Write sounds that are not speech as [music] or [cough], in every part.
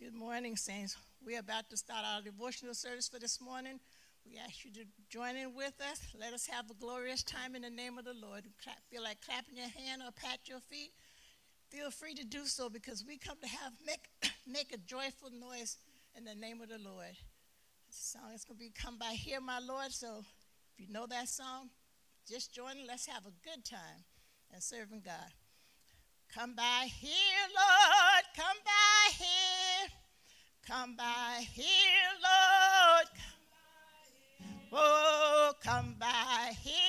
Good morning, Saints. We're about to start our devotional service for this morning. We ask you to join in with us. Let us have a glorious time in the name of the Lord. Feel like clapping your hand or pat your feet. Feel free to do so because we come to have make, [coughs] make a joyful noise in the name of the Lord. The song is going to be Come by Here, My Lord. So if you know that song, just join in. Let's have a good time and serving God. Come by here, Lord. Come by here. Come by here, Lord. Oh, come by here,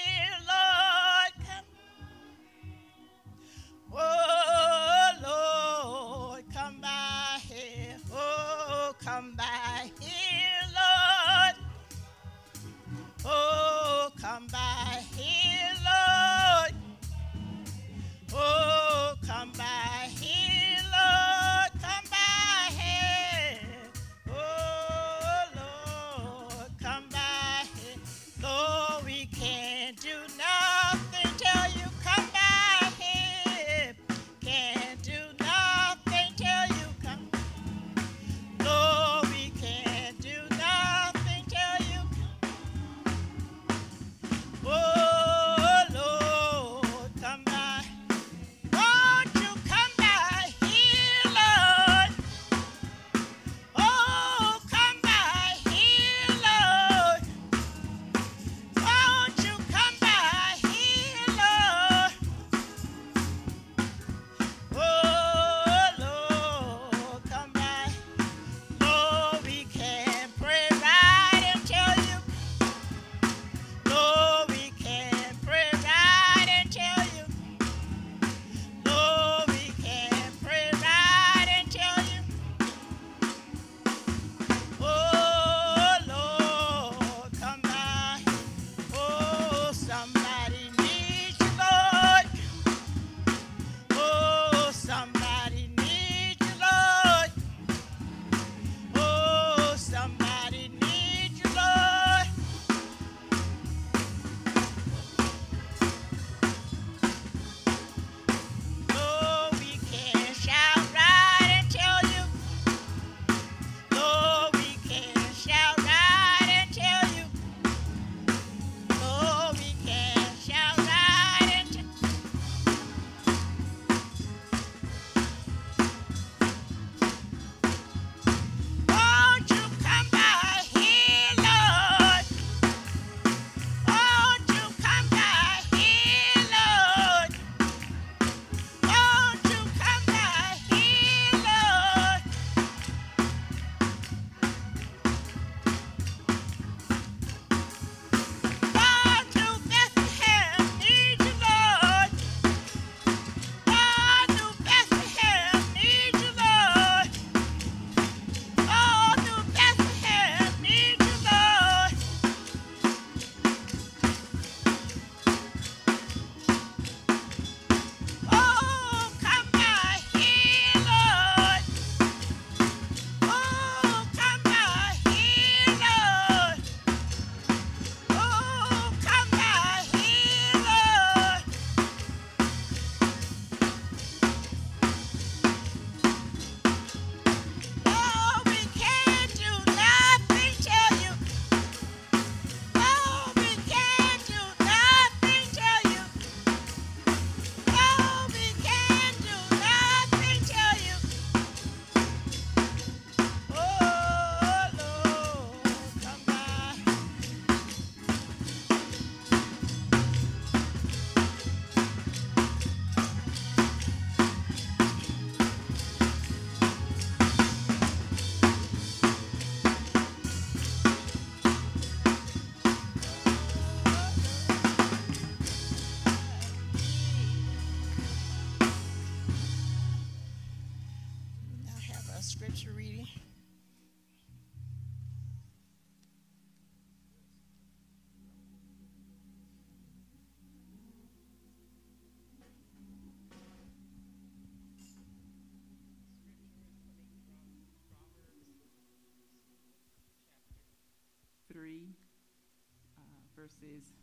verses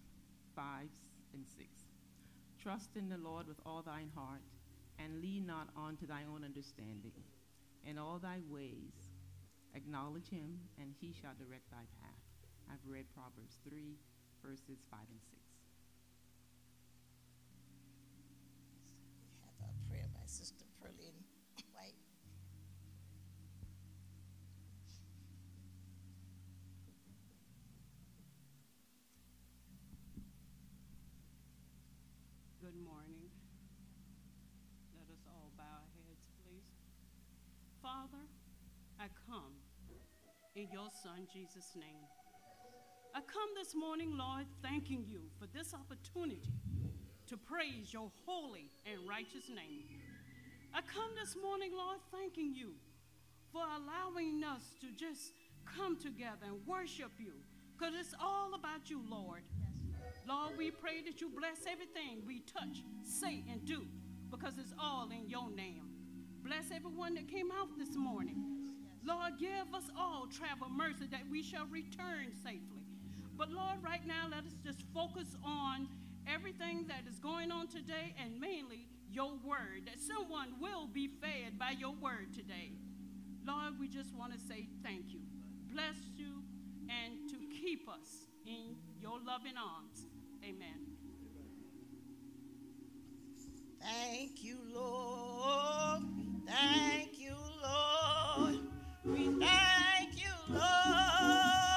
5 and 6. Trust in the Lord with all thine heart, and lean not unto thy own understanding. In all thy ways acknowledge him, and he shall direct thy path. I've read Proverbs 3, verses 5 and 6. in your Son, Jesus' name. I come this morning, Lord, thanking you for this opportunity to praise your holy and righteous name. I come this morning, Lord, thanking you for allowing us to just come together and worship you because it's all about you, Lord. Lord, we pray that you bless everything we touch, say, and do because it's all in your name. Bless everyone that came out this morning. Lord, give us all travel mercy that we shall return safely. But Lord, right now, let us just focus on everything that is going on today and mainly your word, that someone will be fed by your word today. Lord, we just want to say thank you. Bless you and to keep us in your loving arms. Amen. Thank you, Lord. Thank you, Lord. We thank you, Lord.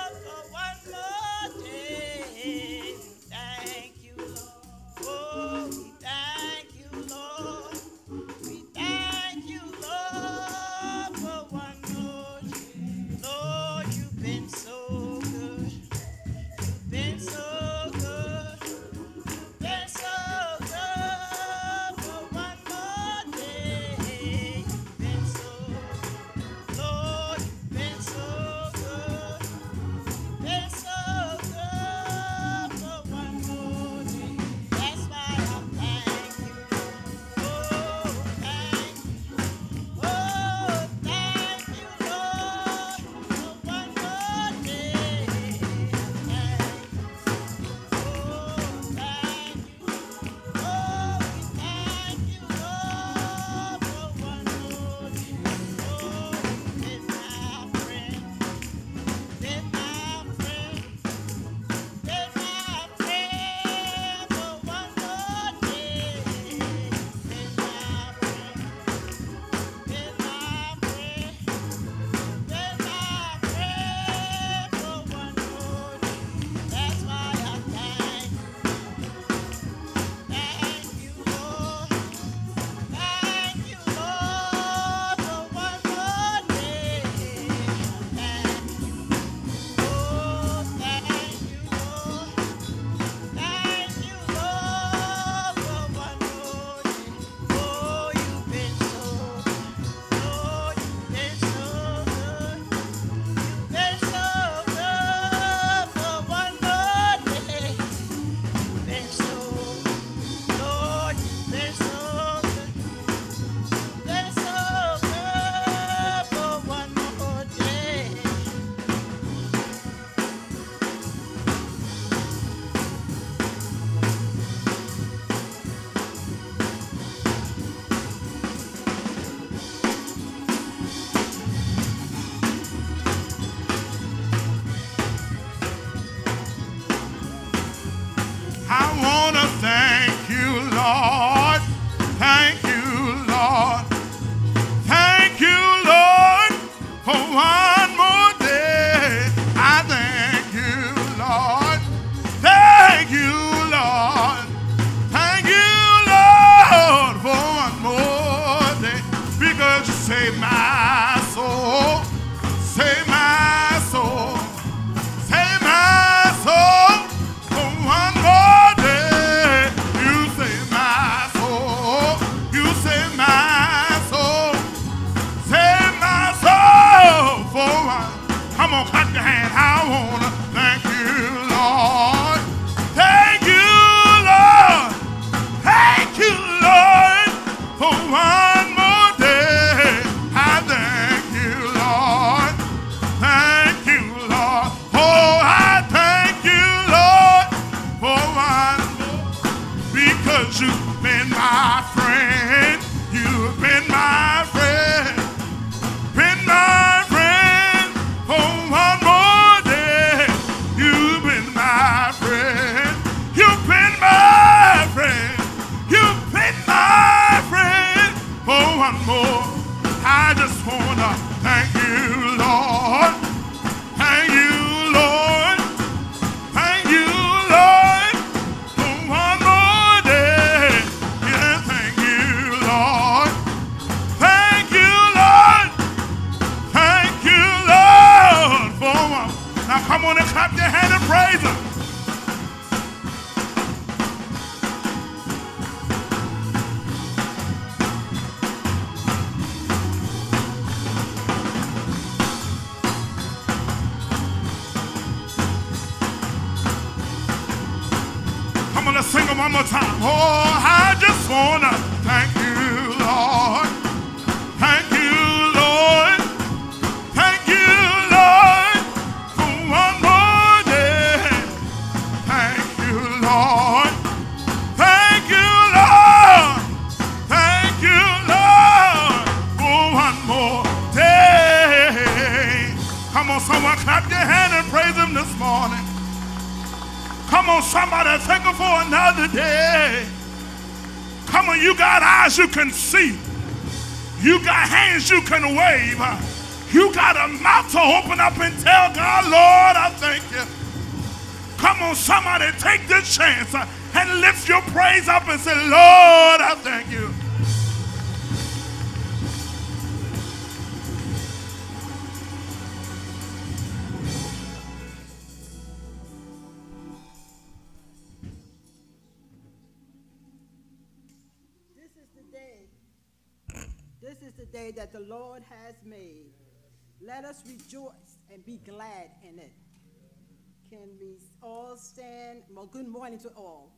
All stand? Well, good morning to all.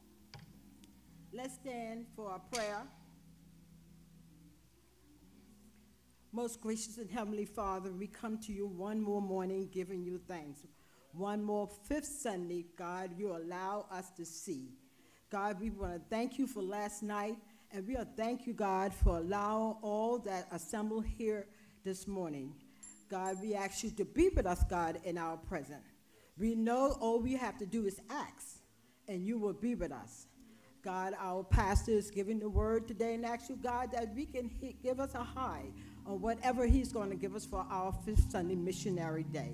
Let's stand for our prayer. Most gracious and heavenly Father, we come to you one more morning giving you thanks. One more fifth Sunday, God, you allow us to see. God, we want to thank you for last night, and we thank you, God, for allowing all that assembled here this morning. God, we ask you to be with us, God, in our present. We know all we have to do is ask, and you will be with us. God, our pastor is giving the word today, and ask you, God, that we can give us a high on whatever he's going to give us for our fifth Sunday missionary day.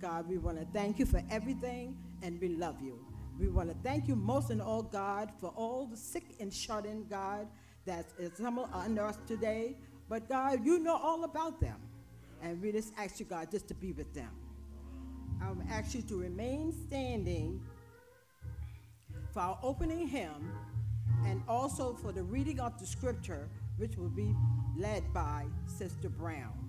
God, we want to thank you for everything, and we love you. We want to thank you most in all, God, for all the sick and shut in, God, that is assembled under us today. But God, you know all about them. And we just ask you, God, just to be with them. I will ask you to remain standing for our opening hymn and also for the reading of the scripture, which will be led by Sister Brown.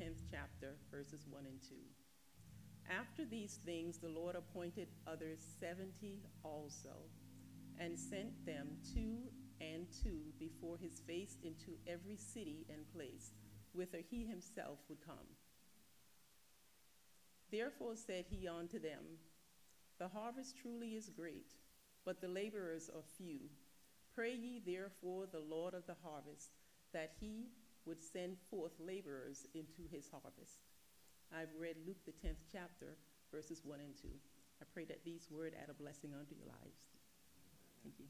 10th chapter, verses 1 and 2. After these things, the Lord appointed others 70 also, and sent them two and two before his face into every city and place, whither he himself would come. Therefore said he unto them, The harvest truly is great, but the laborers are few. Pray ye therefore the Lord of the harvest, that he would send forth laborers into his harvest. I've read Luke, the 10th chapter, verses 1 and 2. I pray that these words add a blessing unto your lives. Thank you.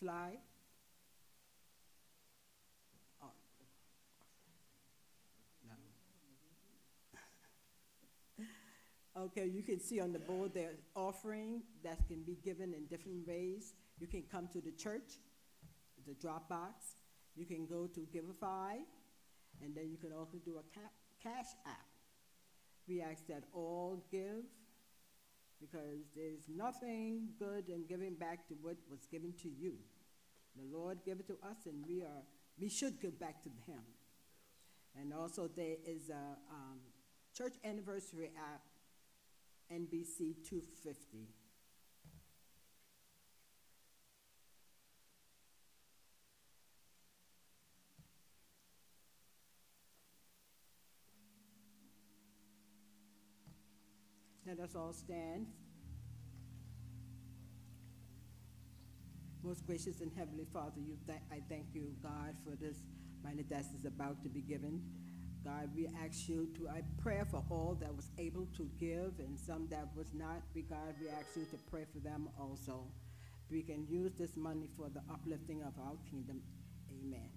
Slide. Oh. No. Okay, you can see on the board there's offering that can be given in different ways. You can come to the church, the Dropbox. You can go to Givelify, and then you can also do a ca- cash app. We ask that all give because there's nothing good in giving back to what was given to you. The Lord gave it to us, and we are we should give back to Him. And also, there is a um, church anniversary app, NBC 250. Let us all stand. Most gracious and heavenly Father, you th- I thank you, God, for this money that is about to be given. God, we ask you to, I pray for all that was able to give and some that was not. We, God, we ask you to pray for them also. We can use this money for the uplifting of our kingdom. Amen.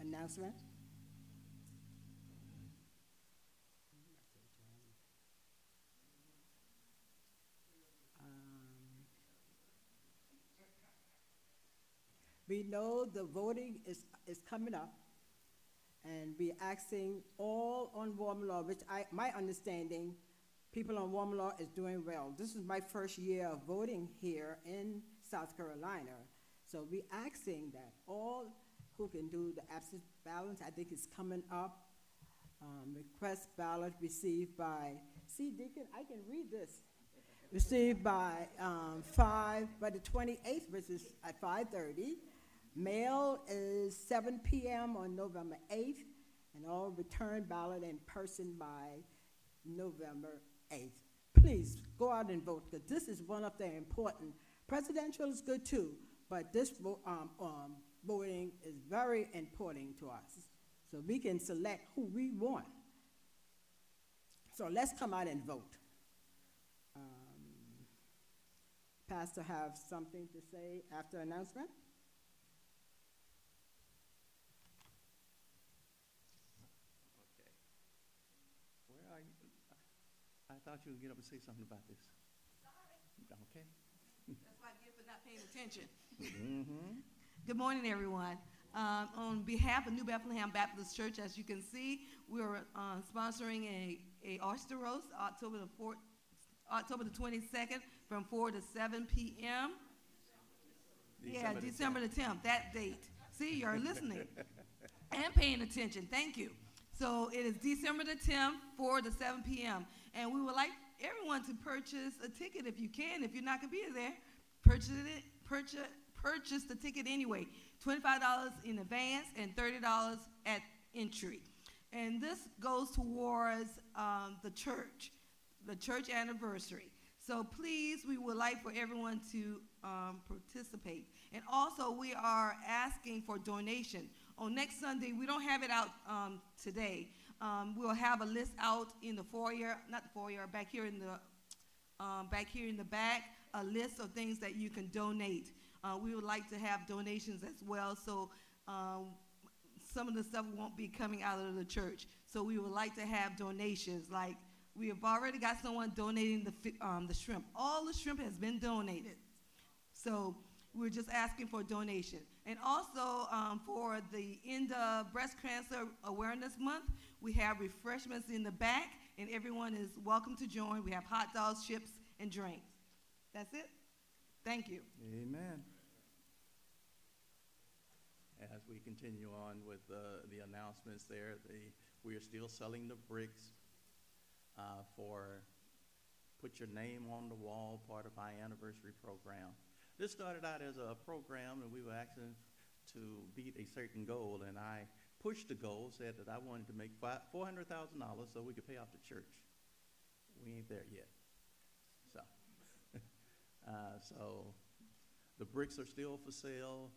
Announcement? We know the voting is, is coming up, and we're asking all on Wadmalaw, which I, my understanding, people on Wadmalaw is doing well. This is my first year of voting here in South Carolina. So we're asking that all who can do the absentee ballots, I think it's coming up. Um, request ballot received by, see Deacon, I can read this. Received by, um, five, by the twenty-eighth, which is at five-thirty. Mail is seven PM on November eighth, and all return ballot in person by November eighth. Please, go out and vote, because this is one of the important, presidential is good too, but this, um, um, voting is very important to us. So we can select who we want. So let's come out and vote. Um, Pastor have something to say after announcement? Okay. Where are you? I thought you would get up and say something about this. Okay. [laughs] That's why I give for not paying attention. mm -hmm. Good morning, everyone. Um, on behalf of New Bethlehem Baptist Church, as you can see, we're uh, sponsoring a, a oyster roast October the fourth, October the twenty-second, from four to seven p.m. Yeah, the December the tenth, that date. See, you're listening [laughs] and paying attention. Thank you. So it is December the tenth, four to seven p.m. And we would like everyone to purchase a ticket if you can. If you're not gonna be there, purchase it. Purchase purchase the ticket anyway. Twenty-five dollars in advance and thirty dollars at entry. And this goes towards um, the church, the church anniversary. So please, we would like for everyone to um, participate. And also, we are asking for donation. On next Sunday, we don't have it out um, today. Um, we'll have a list out in the foyer, not the foyer, back here in the um, back here in the back, a list of things that you can donate. Uh, we would like to have donations as well, so um, some of the stuff won't be coming out of the church. So we would like to have donations like We have already got someone donating the, um, the shrimp. All the shrimp has been donated. So we're just asking for a donation. And also, um, for the end of Breast Cancer Awareness Month, we have refreshments in the back, and everyone is welcome to join. We have hot dogs, chips, and drinks. That's it. Thank you. Amen. As we continue on with uh, the announcements there, the, we are still selling the bricks uh, for Put Your Name on the Wall, part of our anniversary program. This started out as a program, and we were asking to beat a certain goal, and I pushed the goal, said that I wanted to make $400,000 so we could pay off the church. We ain't there yet. So, [laughs] uh, so the bricks are still for sale.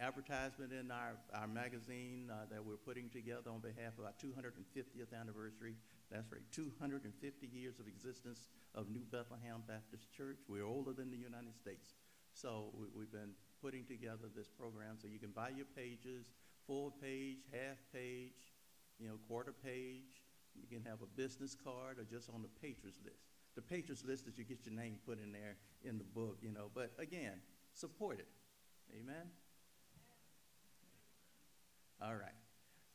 Advertisement in our, our magazine uh, that we're putting together on behalf of our 250th anniversary. That's right, 250 years of existence of New Bethlehem Baptist Church. We're older than the United States. So we, we've been putting together this program so you can buy your pages, full page, half page, you know, quarter page. You can have a business card or just on the patrons list. The patrons list is you get your name put in there in the book, you know. But again, support it. Amen. All right.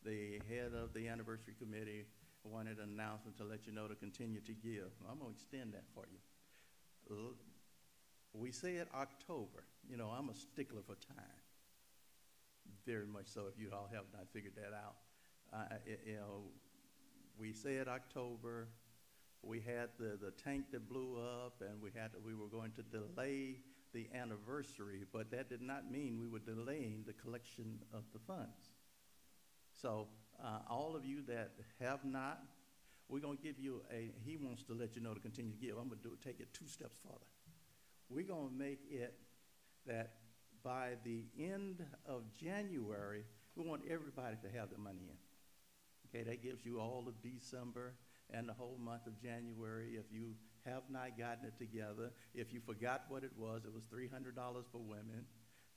The head of the anniversary committee wanted an announcement to let you know to continue to give. I'm going to extend that for you. We say it October. You know, I'm a stickler for time. Very much so, if you all have not figured that out. Uh, it- you know, we said October. We had the, the tank that blew up, and we had to, we were going to delay the anniversary, but that did not mean we were delaying the collection of the funds. So, uh, all of you that have not, we're gonna give you a, he wants to let you know to continue to give. I'm gonna do, take it two steps further. We're gonna make it that by the end of January, we want everybody to have their money in. Okay, that gives you all of December and the whole month of January. If you have not gotten it together, if you forgot what it was, it was three hundred dollars for women,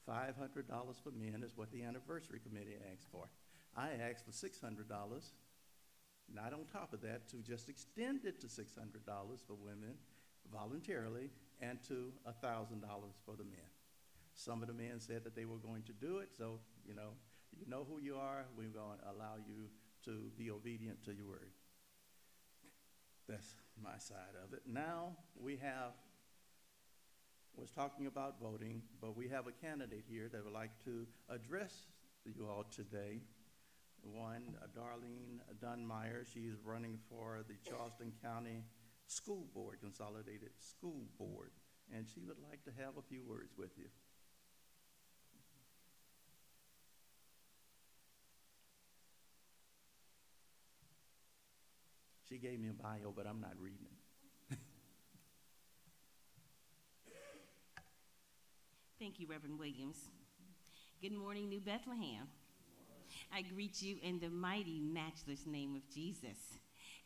five hundred dollars for men is what the anniversary committee asked for. I asked for six hundred dollars, not on top of that, to just extend it to six hundred dollars for women voluntarily and to thousand dollars for the men. Some of the men said that they were going to do it, so, you know, you know who you are, we're going to allow you to be obedient to your word. That's my side of it. Now, we have, was talking about voting, but we have a candidate here that would like to address you all today. One, uh, Darlene Dunmeyer, she is running for the Charleston County School Board, Consolidated School Board, and she would like to have a few words with you. She gave me a bio, but I'm not reading it. Thank you, Reverend Williams. Good morning, New Bethlehem. I greet you in the mighty, matchless name of Jesus.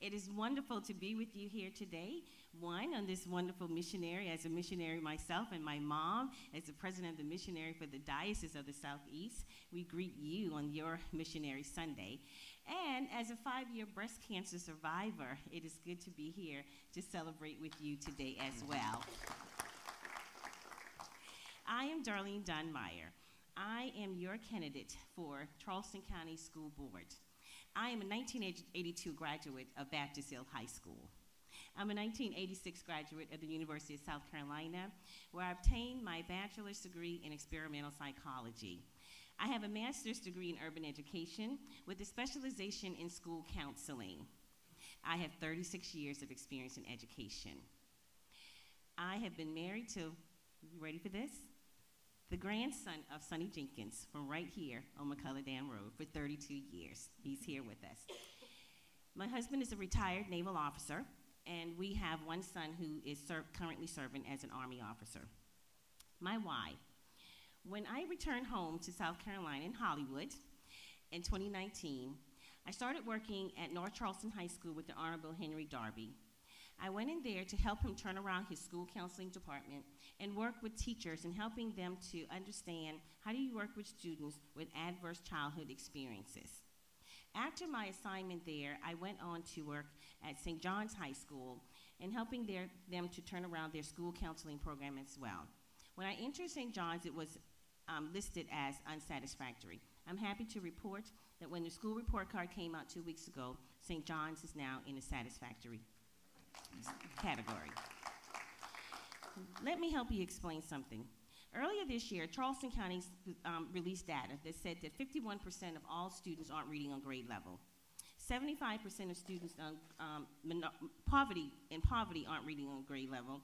It is wonderful to be with you here today. One, on this wonderful missionary, as a missionary myself, and my mom, as the president of the missionary for the Diocese of the Southeast. We greet you on your Missionary Sunday. And as a five year breast cancer survivor, it is good to be here to celebrate with you today as well. I am Darlene Dunmeyer. I am your candidate for Charleston County School Board. I am a 1982 graduate of Baptist Hill High School. I'm a 1986 graduate of the University of South Carolina, where I obtained my bachelor's degree in experimental psychology. I have a master's degree in urban education with a specialization in school counseling. I have 36 years of experience in education. I have been married to, you ready for this? The grandson of Sonny Jenkins from right here on McCullough Dam Road for 32 years. He's here with us. My husband is a retired naval officer, and we have one son who is ser- currently serving as an Army officer. My why. When I returned home to South Carolina in Hollywood in 2019, I started working at North Charleston High School with the Honorable Henry Darby. I went in there to help him turn around his school counseling department and work with teachers and helping them to understand how do you work with students with adverse childhood experiences. After my assignment there, I went on to work at St. John's High School and helping their, them to turn around their school counseling program as well. When I entered St. John's, it was um, listed as unsatisfactory. I'm happy to report that when the school report card came out two weeks ago, St. John's is now in a satisfactory category. Let me help you explain something. Earlier this year, Charleston County um, released data that said that 51% of all students aren't reading on grade level. 75% of students on um, minor- poverty in poverty aren't reading on grade level,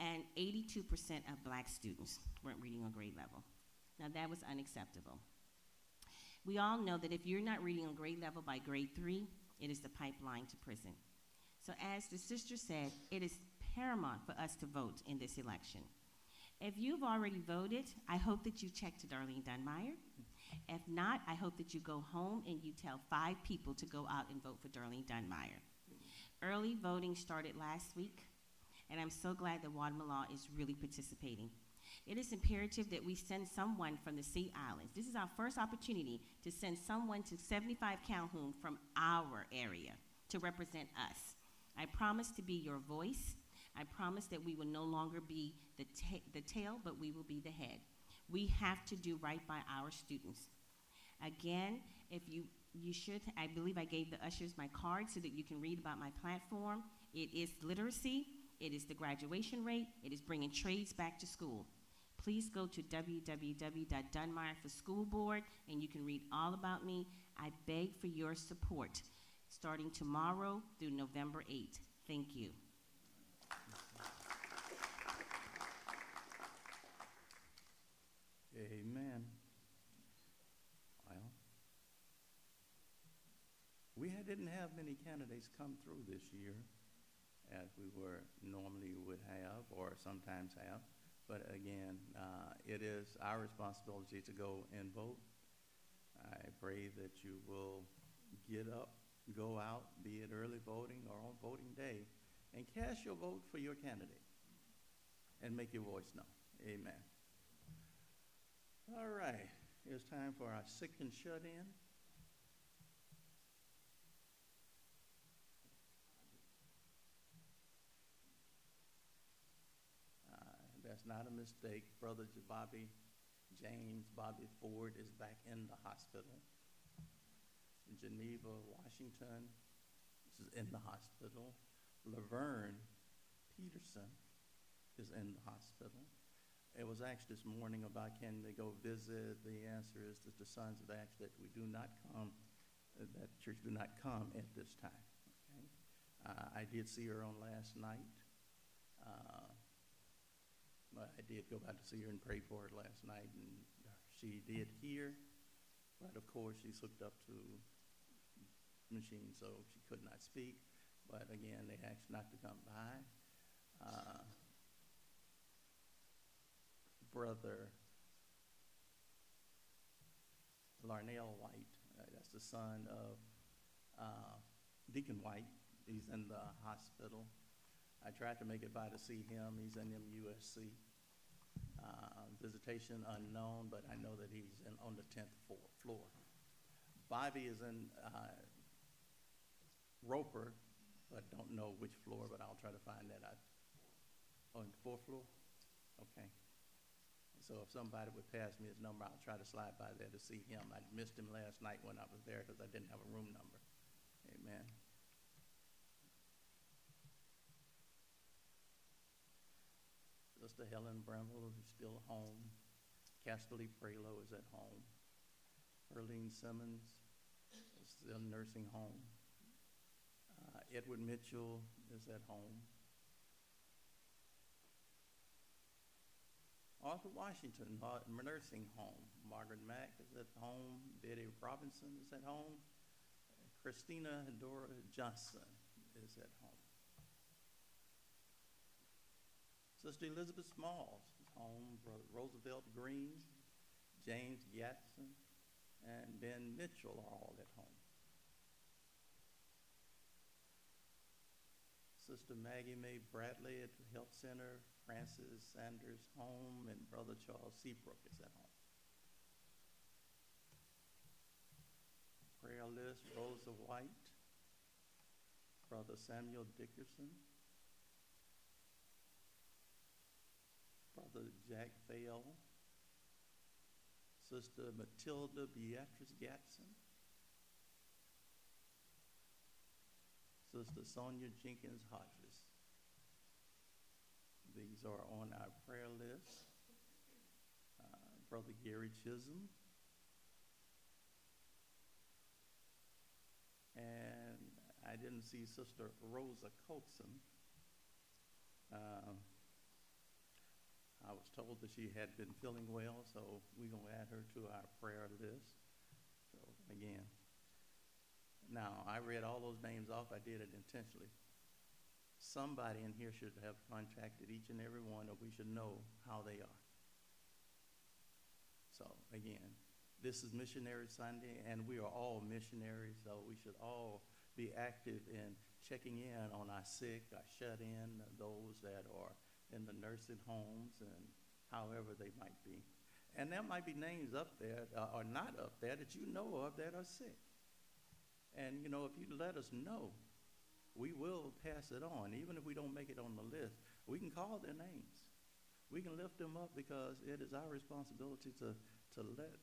and 82% of black students weren't reading on grade level. Now that was unacceptable. We all know that if you're not reading on grade level by grade three, it is the pipeline to prison. So, as the sister said, it is paramount for us to vote in this election. If you've already voted, I hope that you check to Darlene Dunmeyer. If not, I hope that you go home and you tell five people to go out and vote for Darlene Dunmeyer. Early voting started last week, and I'm so glad that Wadmalaw is really participating. It is imperative that we send someone from the Sea Islands. This is our first opportunity to send someone to 75 Calhoun from our area to represent us. I promise to be your voice. I promise that we will no longer be the, ta- the tail, but we will be the head. We have to do right by our students. Again, if you you should, I believe I gave the ushers my card so that you can read about my platform. It is literacy, it is the graduation rate, it is bringing trades back to school. Please go to www.dunmeyer for school board and you can read all about me. I beg for your support starting tomorrow through November 8th. Thank you. Amen. Well, we didn't have many candidates come through this year as we were normally would have or sometimes have. But again, uh, it is our responsibility to go and vote. I pray that you will get up, go out, be it early voting or on voting day, and cast your vote for your candidate and make your voice known. Amen. All right, it's time for our sick and shut in. Uh, That's not a mistake. Brother Bobby James, Bobby Ford is back in the hospital. Geneva, Washington is in the hospital. Laverne Peterson is in the hospital. It was asked this morning about can they go visit. The answer is that the sons have asked that we do not come, that church do not come at this time. Okay? Uh, I did see her on last night. Uh, I did go out to see her and pray for her last night, and she did hear, but of course she's hooked up to machine, so she could not speak. But again, they asked not to come by. Uh, brother Larnell White, uh, that's the son of uh, Deacon White. He's in the hospital. I tried to make it by to see him. He's in MUSC. Uh, visitation unknown, but I know that he's in, on the 10th floor-. Bobby is in uh, Roper, but don't know which floor, but I'll try to find that out. Oh, in the fourth floor? Okay. So if somebody would pass me his number, I'll try to slide by there to see him. I missed him last night when I was there because I didn't have a room number. Amen. Sister Helen Bramble is still home. Casterly Prelo is at home. Erlene Simmons is still nursing home. Uh, Edward Mitchell is at home. Arthur Washington, uh, nursing home. Margaret Mack is at home. Betty Robinson is at home. Christina Dora Johnson is at home. Sister Elizabeth Smalls is home. Roosevelt Green, James Gatson, and Ben Mitchell are all at home. Sister Maggie Mae Bradley at the Health Center, Francis Sanders home, and Brother Charles Seabrook is at home. prayer list, Rosa White, Brother Samuel Dickerson, Brother Jack Thale, Sister Matilda Beatrice Gatson, Sister Sonia Jenkins Hodges. These are on our prayer list. Uh, Brother Gary Chisholm. And I didn't see Sister Rosa Coxon. Um, I was told that she had been feeling well, so we're going to add her to our prayer list. So, again, now I read all those names off. I did it intentionally. Somebody in here should have contacted each and every one, or we should know how they are. So, again, this is Missionary Sunday, and we are all missionaries, so we should all be active in checking in on our sick, our shut in, those that are in the nursing homes, and however they might be. And there might be names up there uh, or not up there that you know of that are sick. And, you know, if you let us know, we will pass it on. Even if we don't make it on the list, we can call their names. We can lift them up because it is our responsibility to, to let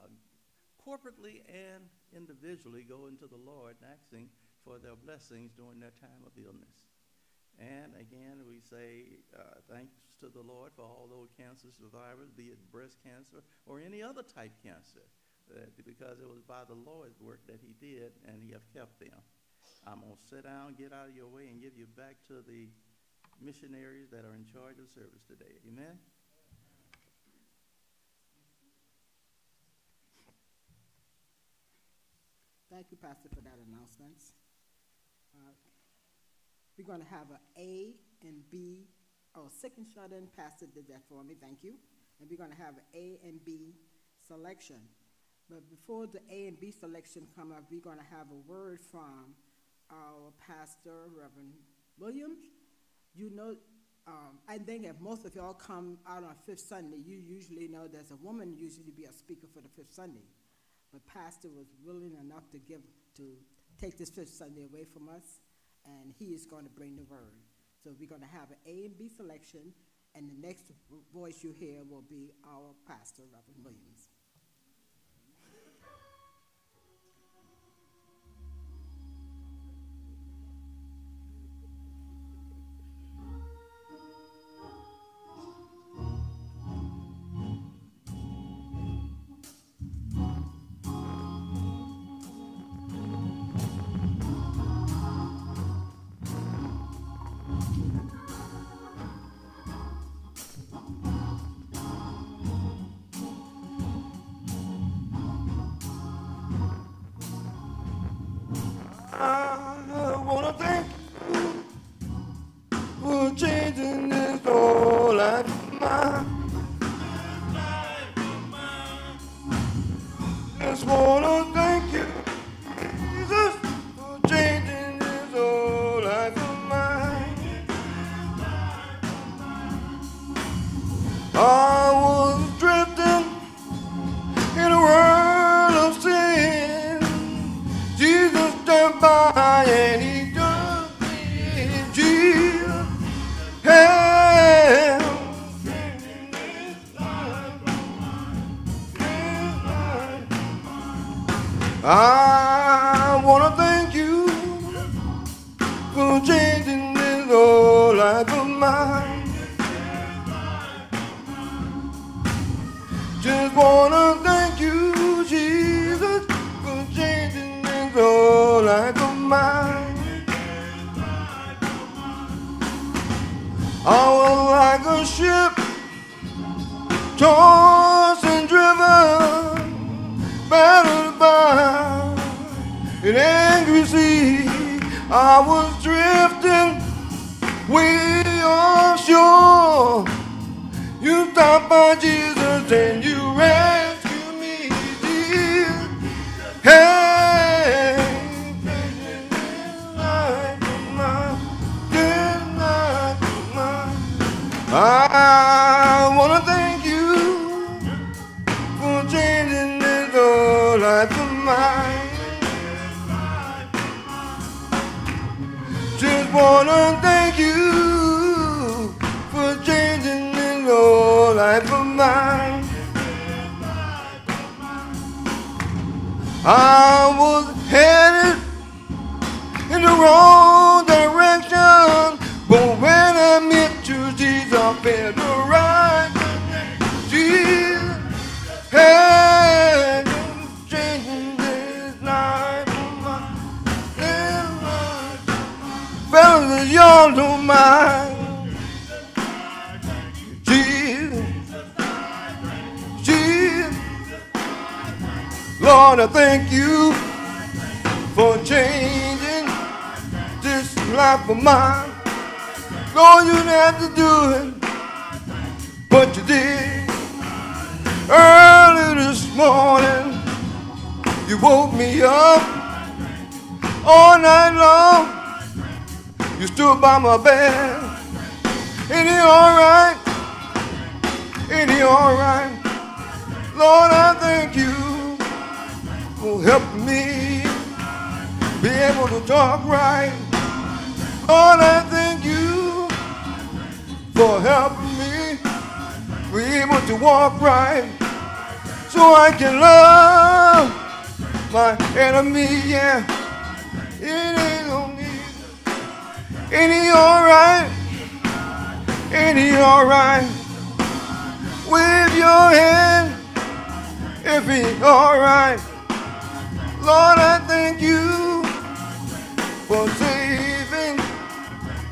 uh, corporately and individually go into the Lord and asking for their blessings during their time of illness. And again, we say uh, thanks to the Lord for all those cancer survivors, be it breast cancer or any other type cancer, because it was by the Lord's work that He did, and He have kept them. I'm going to sit down, get out of your way, and give you back to the missionaries that are in charge of service today. Amen? Thank you, Pastor, for that announcement. Uh, We're going to have a A and B, oh, second shut-in, Pastor did that for me, thank you. And we're going to have an A and B selection. But before the A and B selection come up, we're going to have a word from our pastor, Reverend Williams. You know, um, I think if most of y'all come out on Fifth Sunday, you usually know there's a woman usually be a speaker for the Fifth Sunday. But Pastor was willing enough to give to take this Fifth Sunday away from us, and he is going to bring the word. So we're going to have an A and B selection, and the next voice you hear will be our pastor, Reverend Williams. Life of mine. I was like a ship tossed and driven, battered by an angry sea. I was drifting way offshore. You stopped by Jesus and you rescued me, Jesus. Hey, I wanna thank you for changing this old life of mine. Just wanna thank you for changing this old life of mine. I was headed in the wrong. Right. Jesus changing this life of mine. Fellas. Jesus, Jesus, Lord, I thank you for changing this life of mine. Lord, you didn't have to do it, but you did. Early this morning, you woke me up all night long. You stood by my bed. Ain't he alright? Ain't he alright? Lord, I thank you for helping me be able to talk right. Lord, I thank you for helping me be able to walk right so I can love my enemy. Yeah, it ain't no need. Ain't he alright? Ain't he alright? Wave your hand if he alright. Lord, I thank you for saving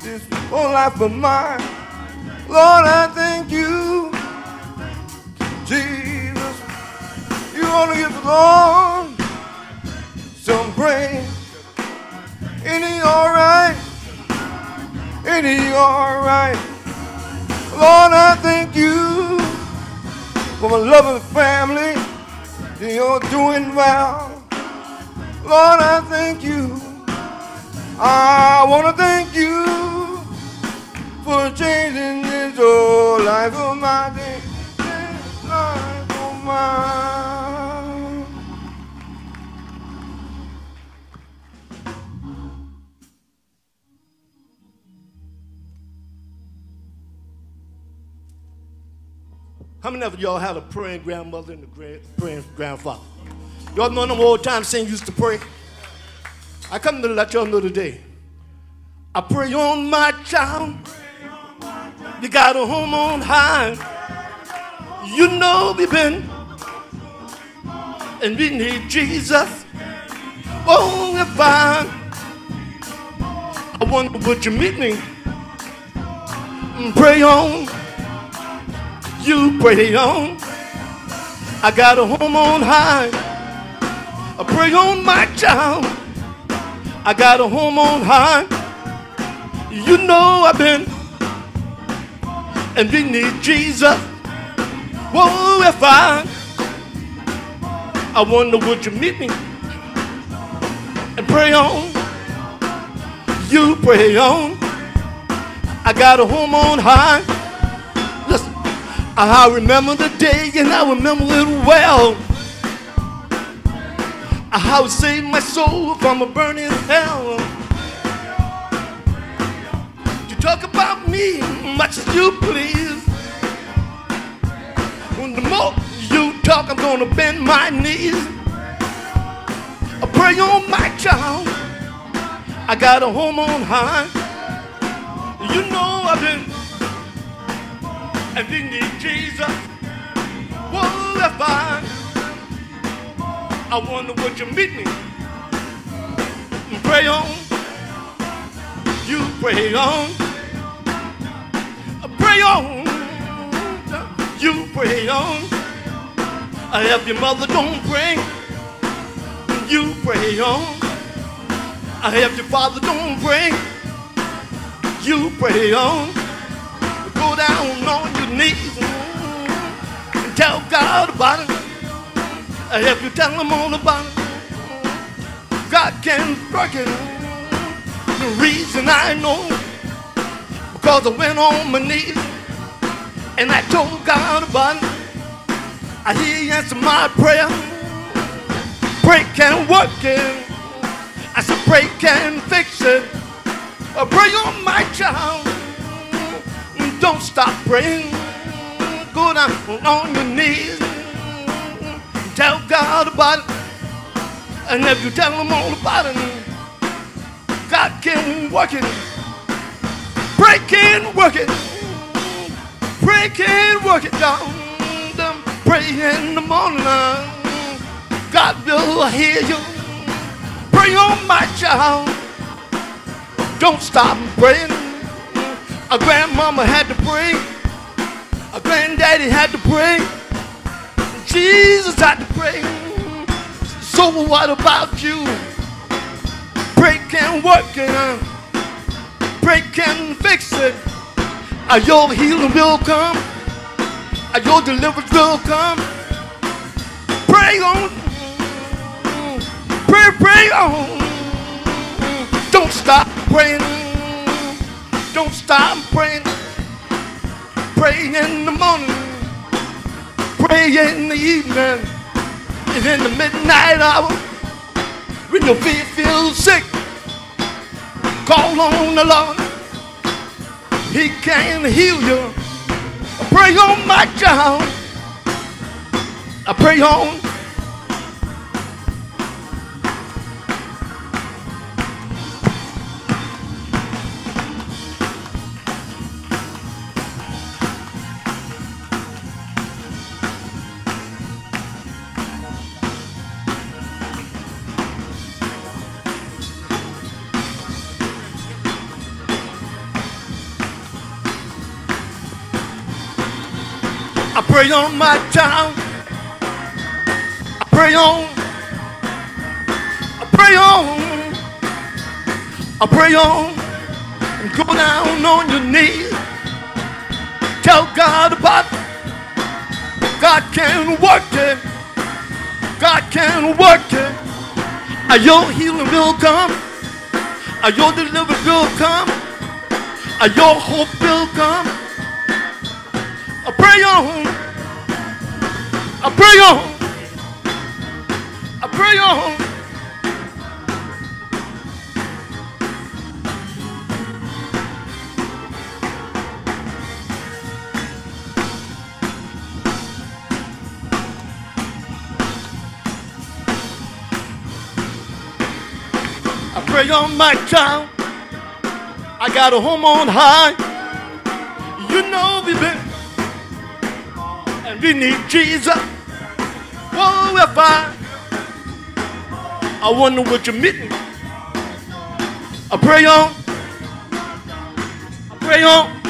this whole life of mine. Lord, I thank you, Jesus. You to give the Lord some praise. Ain't he alright? Ain't he alright? Lord, I thank you for my loving family. You're doing well. Lord, I thank you. I want to thank you for changing this whole life of mine. This How many of y'all had a praying grandmother and a praying grandfather? Y'all know them old time saying used to pray? I come to let y'all know today. I pray on my child. You got a home on high. You know we've been. And we need Jesus. Oh, if I, I wonder would you meet me? Mm, Pray on. You pray on. I got a home on high. I pray on my child. I got a home on high. You know I've been. And we need Jesus. Whoa, if I. I wonder would you meet me? And pray on. You pray on. I got a home on high. Listen. I remember the day and I remember it well. I it saved my soul from a burning hell. You talk about me much as you please. The more you talk, I'm gonna bend my knees. I pray on my child. I got a home on high. You know I've been and we need Jesus. Whoa, if I, I wonder would you meet me? Pray on, you pray on, pray on, you pray on. I help your mother don't pray, you pray on. I help your father don't pray, you pray on go down on your knees and tell God about it. And if you tell him all about it, God can work it. The reason I know, because I went on my knees and I told God about it. I he answer my prayer. Pray can work it. I said pray can fix it. Pray on my child. Don't stop praying. Go down on your knees. Tell God about it. And if you tell him all about it, God can work it. Pray can work it. Pray can work it down. Pray in the morning. God will hear you. Pray on my child. Don't stop praying. A grandmama had to pray. A granddaddy had to pray. Jesus had to pray. So what about you? Pray can work it. Pray can fix it. Your healing will come. Your deliverance will come. Pray on. Pray, pray on. Don't stop praying. Don't stop praying. Pray in the morning. Pray in the evening. And in the midnight hour. When your feet feel sick. Call on the Lord. He can heal you. I pray on my child. I pray on. Pray on my child. I pray on. I pray on. I pray on. And go down on your knees. Tell God about it. God can work it. God can work it. Uh, Your healing will come. Uh, Your deliverance will come. Uh, Your hope will come. I pray on. I pray on. I pray on. I pray on my child. I got a home on high. You know we've been and we need Jesus. Oh, if I, I wonder what you're meeting. I pray on. I pray on.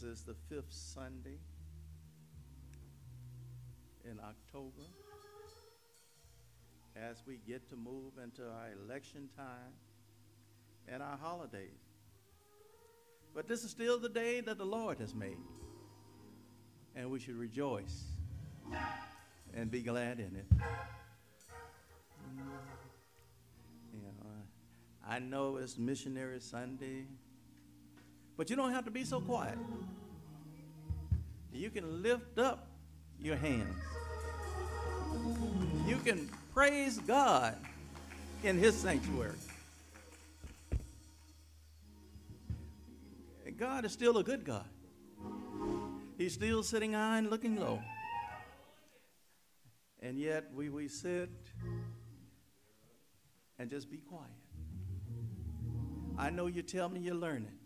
This is the fifth Sunday in October as we get to move into our election time and our holidays. But this is still the day that the Lord has made, and we should rejoice and be glad in it. You know, I know it's Missionary Sunday, but you don't have to be so quiet. You can lift up your hands You can praise God in His sanctuary. God is still a good God. He's still sitting high and looking low. And yet we, we sit and just be quiet. I know you tell me you're learning.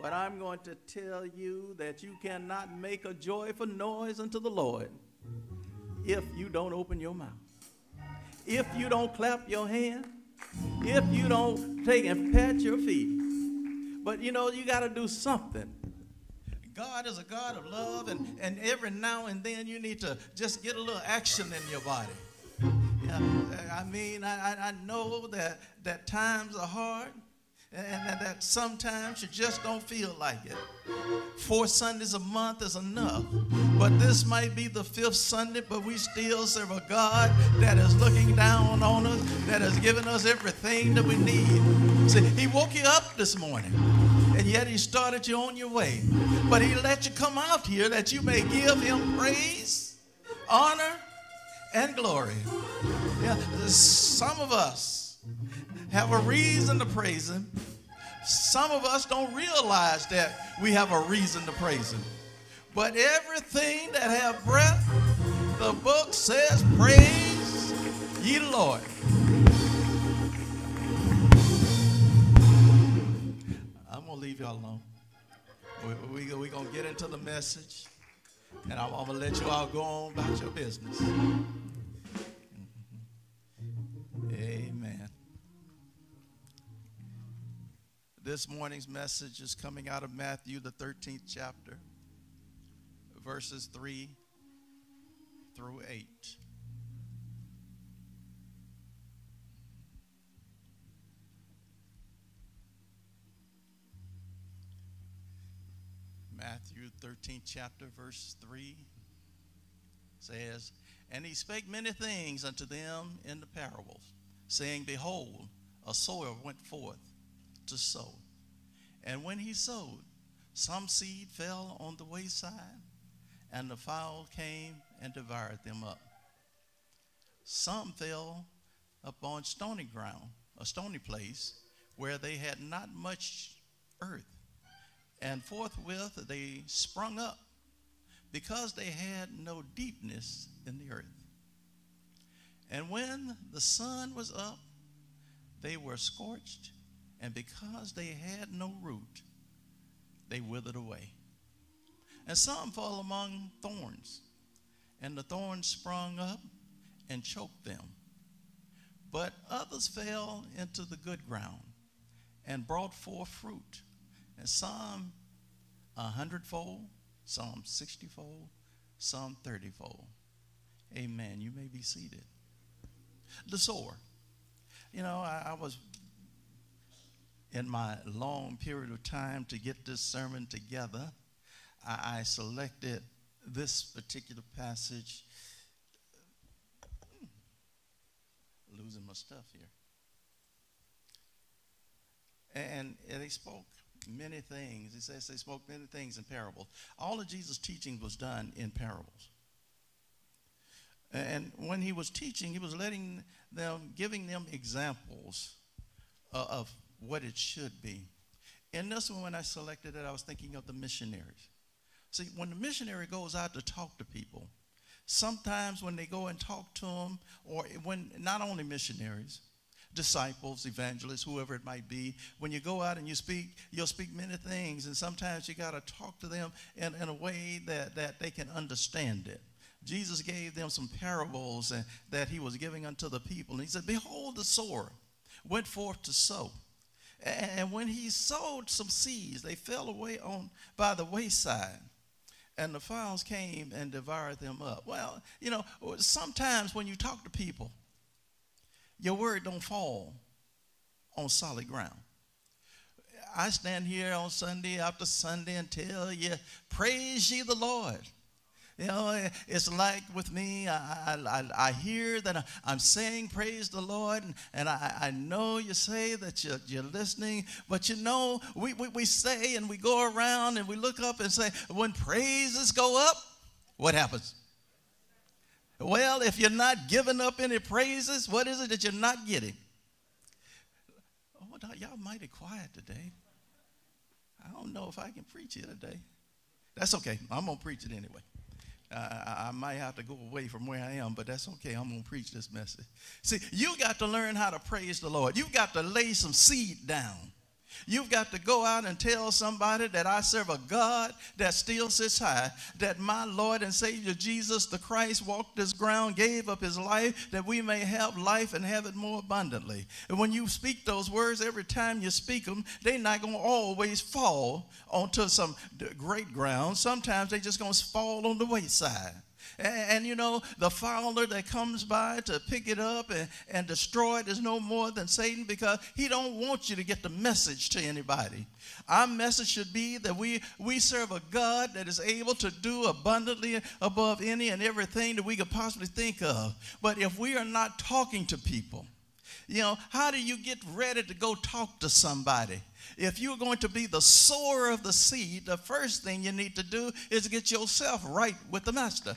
But I'm going to tell you that you cannot make a joyful noise unto the Lord if you don't open your mouth. If you don't clap your hand. If you don't take and pat your feet. But you know, you got to do something. God is a God of love, and, and every now and then you need to just get a little action in your body. Yeah, I mean, I, I know that, that times are hard, and that, sometimes you just don't feel like it. Four Sundays a month is enough, but this might be the fifth Sunday, but we still serve a God that is looking down on us, that has given us everything that we need. See, He woke you up this morning and yet he started you on your way. But he let you come out here that you may give him praise, honor, and glory. Yeah, some of us have a reason to praise him. Some of us don't realize that we have a reason to praise him. But everything that have breath, the book says, praise ye the Lord. I'm going to leave y'all alone. We're we, we going to get into the message, and I'm, I'm going to let you all go on about your business. This morning's message is coming out of Matthew, the 13th chapter, verses 3 through 8. Matthew 13th chapter, verse 3 says, And he spake many things unto them in the parables, saying, Behold, a sower went forth to sow. And when he sowed, some seed fell on the wayside, and the fowl came and devoured them up. Some fell upon stony ground, a stony place, where they had not much earth and forthwith they sprung up because they had no deepness in the earth. And when the sun was up, they were scorched, and because they had no root, they withered away. And some fell among thorns, and the thorns sprung up and choked them. But others fell into the good ground and brought forth fruit and some a hundredfold, some sixtyfold, some thirtyfold. Amen. You may be seated. The sower. You know, I, I was in my long period of time to get this sermon together. I, I selected this particular passage. Hmm. Losing my stuff here. And, and he spoke many things. He says they spoke many things in parables. All of Jesus' teaching was done in parables. And when he was teaching, he was letting them, giving them examples uh, of, of what it should be. And this one, when I selected it, I was thinking of the missionaries. See, when the missionary goes out to talk to people, sometimes when they go and talk to them, or when not only missionaries, disciples, evangelists, whoever it might be, when you go out and you speak, you'll speak many things, and sometimes you got to talk to them in, in a way that, that they can understand it. Jesus gave them some parables that he was giving unto the people. And he said, Behold, the sower went forth to sow. And when he sowed some seeds, they fell away on by the wayside. And the fowls came and devoured them up. Well, you know, sometimes when you talk to people, your word don't fall on solid ground. I stand here on Sunday after Sunday and tell you, praise ye the Lord. You know, it's like with me, I, I, I hear that I'm saying praise the Lord, and, and I, I know you say that you're, you're listening, but you know, we, we, we say and we go around and we look up and say, when praises go up, what happens? Well, if you're not giving up any praises, what is it that you're not getting? Oh, y'all mighty quiet today. I don't know if I can preach here today. That's okay. I'm going to preach it anyway. I, I might have to go away from where I am, but that's okay. I'm going to preach this message. See, you got to learn how to praise the Lord. You've got to lay some seed down. You've got to go out and tell somebody that I serve a God that still sits high, that my Lord and Savior Jesus the Christ walked this ground, gave up his life, that we may have life and have it more abundantly. And when you speak those words, every time you speak them, they're not going to always fall onto some great ground. Sometimes they're just going to fall on the wayside. And, and, you know, the fowler that comes by to pick it up and, and destroy it is no more than Satan because he don't want you to get the message to anybody. Our message should be that we, we serve a God that is able to do abundantly above any and everything that we could possibly think of. But if we are not talking to people, you know, how do you get ready to go talk to somebody? If you're going to be the sower of the seed, the first thing you need to do is get yourself right with the master.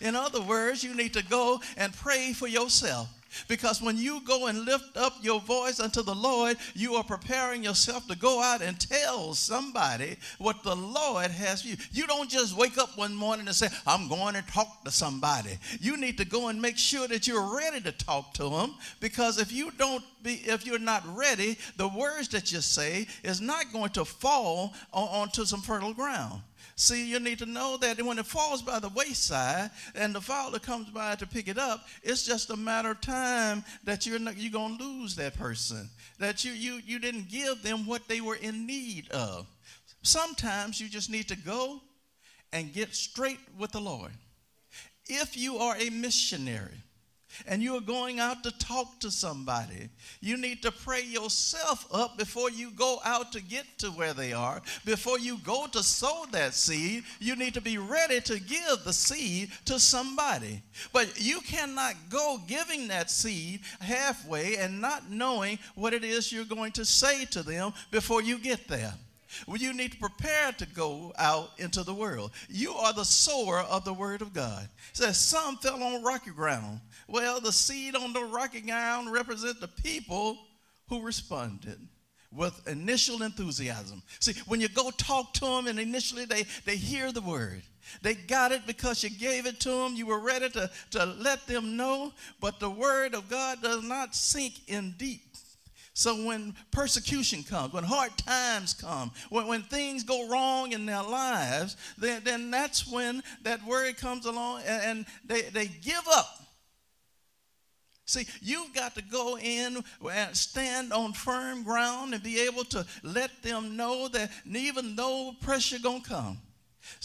In other words, you need to go and pray for yourself. Because when you go and lift up your voice unto the Lord, you are preparing yourself to go out and tell somebody what the Lord has for you. You don't just wake up one morning and say, I'm going to talk to somebody. You need to go and make sure that you're ready to talk to them because if you don't be, if you're not ready, the words that you say is not going to fall on, onto some fertile ground. See, you need to know that when it falls by the wayside and the fowler comes by to pick it up, it's just a matter of time that you're, not, you're going to lose that person, that you, you, you didn't give them what they were in need of. Sometimes you just need to go and get straight with the Lord. If you are a missionary, and you are going out to talk to somebody, you need to pray yourself up before you go out to get to where they are. Before you go to sow that seed, you need to be ready to give the seed to somebody. But you cannot go giving that seed halfway and not knowing what it is you're going to say to them before you get there. Well, you need to prepare to go out into the world. You are the sower of the word of God. It says some fell on rocky ground. Well, the seed on the rocky ground represent the people who responded with initial enthusiasm. See, when you go talk to them and initially they, they hear the word, they got it because you gave it to them. You were ready to, to let them know, but the word of God does not sink in deep. So when persecution comes, when hard times come, when, when things go wrong in their lives, then, then that's when that word comes along and, and they, they give up See, you've got to go in and stand on firm ground and be able to let them know that even though pressure gonna come,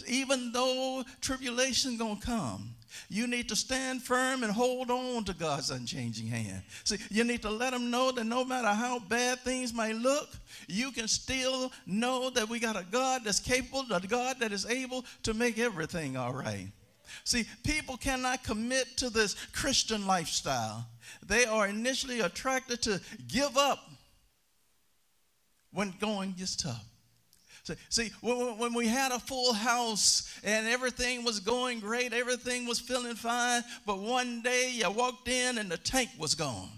even though tribulation gonna come, you need to stand firm and hold on to God's unchanging hand. See, you need to let them know that no matter how bad things might look, you can still know that we got a God that's capable, a God that is able to make everything all right. See, people cannot commit to this Christian lifestyle. They are initially attracted to give up when going gets tough. See, when we had a full house and everything was going great, everything was feeling fine, but one day you walked in and the tank was gone.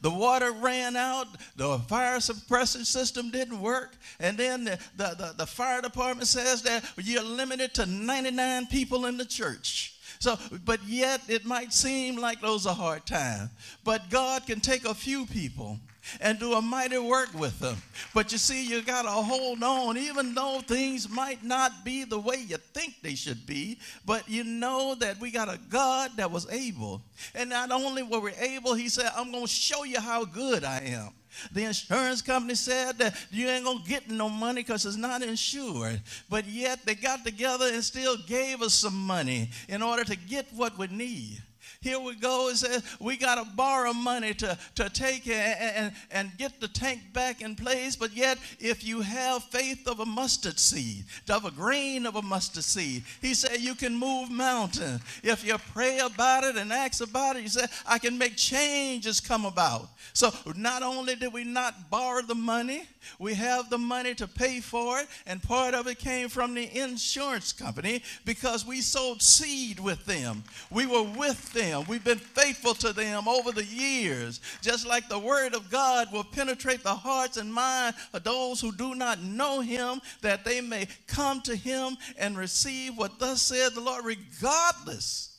The water ran out, the fire suppression system didn't work, and then the, the, the, the fire department says that you're limited to 99 people in the church. So, but yet it might seem like those are hard times. But God can take a few people and do a mighty work with them. But you see, you got to hold on, even though things might not be the way you think they should be, but you know that we got a God that was able. And not only were we able, He said, I'm going to show you how good I am. The insurance company said that you ain't gonna get no money because it's not insured. But yet they got together and still gave us some money in order to get what we need. Here we go. It says we got to borrow money to, to take and, and, and get the tank back in place. But yet, if you have faith of a mustard seed, of a grain of a mustard seed, he said you can move mountains. If you pray about it and ask about it, he said, I can make changes come about. So not only did we not borrow the money. We have the money to pay for it, and part of it came from the insurance company because we sowed seed with them. We were with them. We've been faithful to them over the years. Just like the word of God will penetrate the hearts and minds of those who do not know him, that they may come to him and receive what thus said the Lord, regardless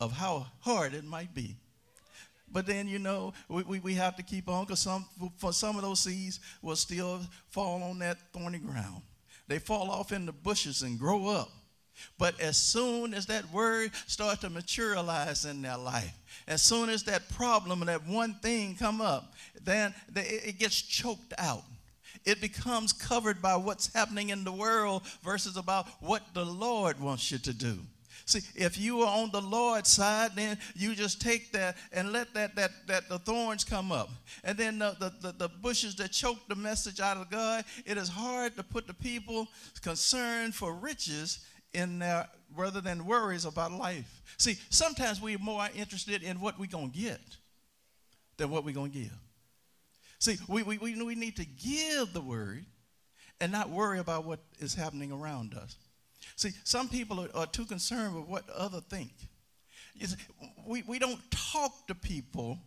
of how hard it might be. But then, you know, we, we, we have to keep on because some, for some of those seeds will still fall on that thorny ground. They fall off in the bushes and grow up. But as soon as that word starts to materialize in their life, as soon as that problem and that one thing come up, then it gets choked out. It becomes covered by what's happening in the world versus about what the Lord wants you to do. See, if you are on the Lord's side, then you just take that and let that that that the thorns come up. And then the, the, the, the bushes that choke the message out of God, it is hard to put the people concerned for riches in rather than worries about life. See, sometimes we're more interested in what we're going to get than what we're going to give. See, we, we, we, we need to give the word and not worry about what is happening around us. See, some people are, are too concerned with what other think. We, we don't talk to people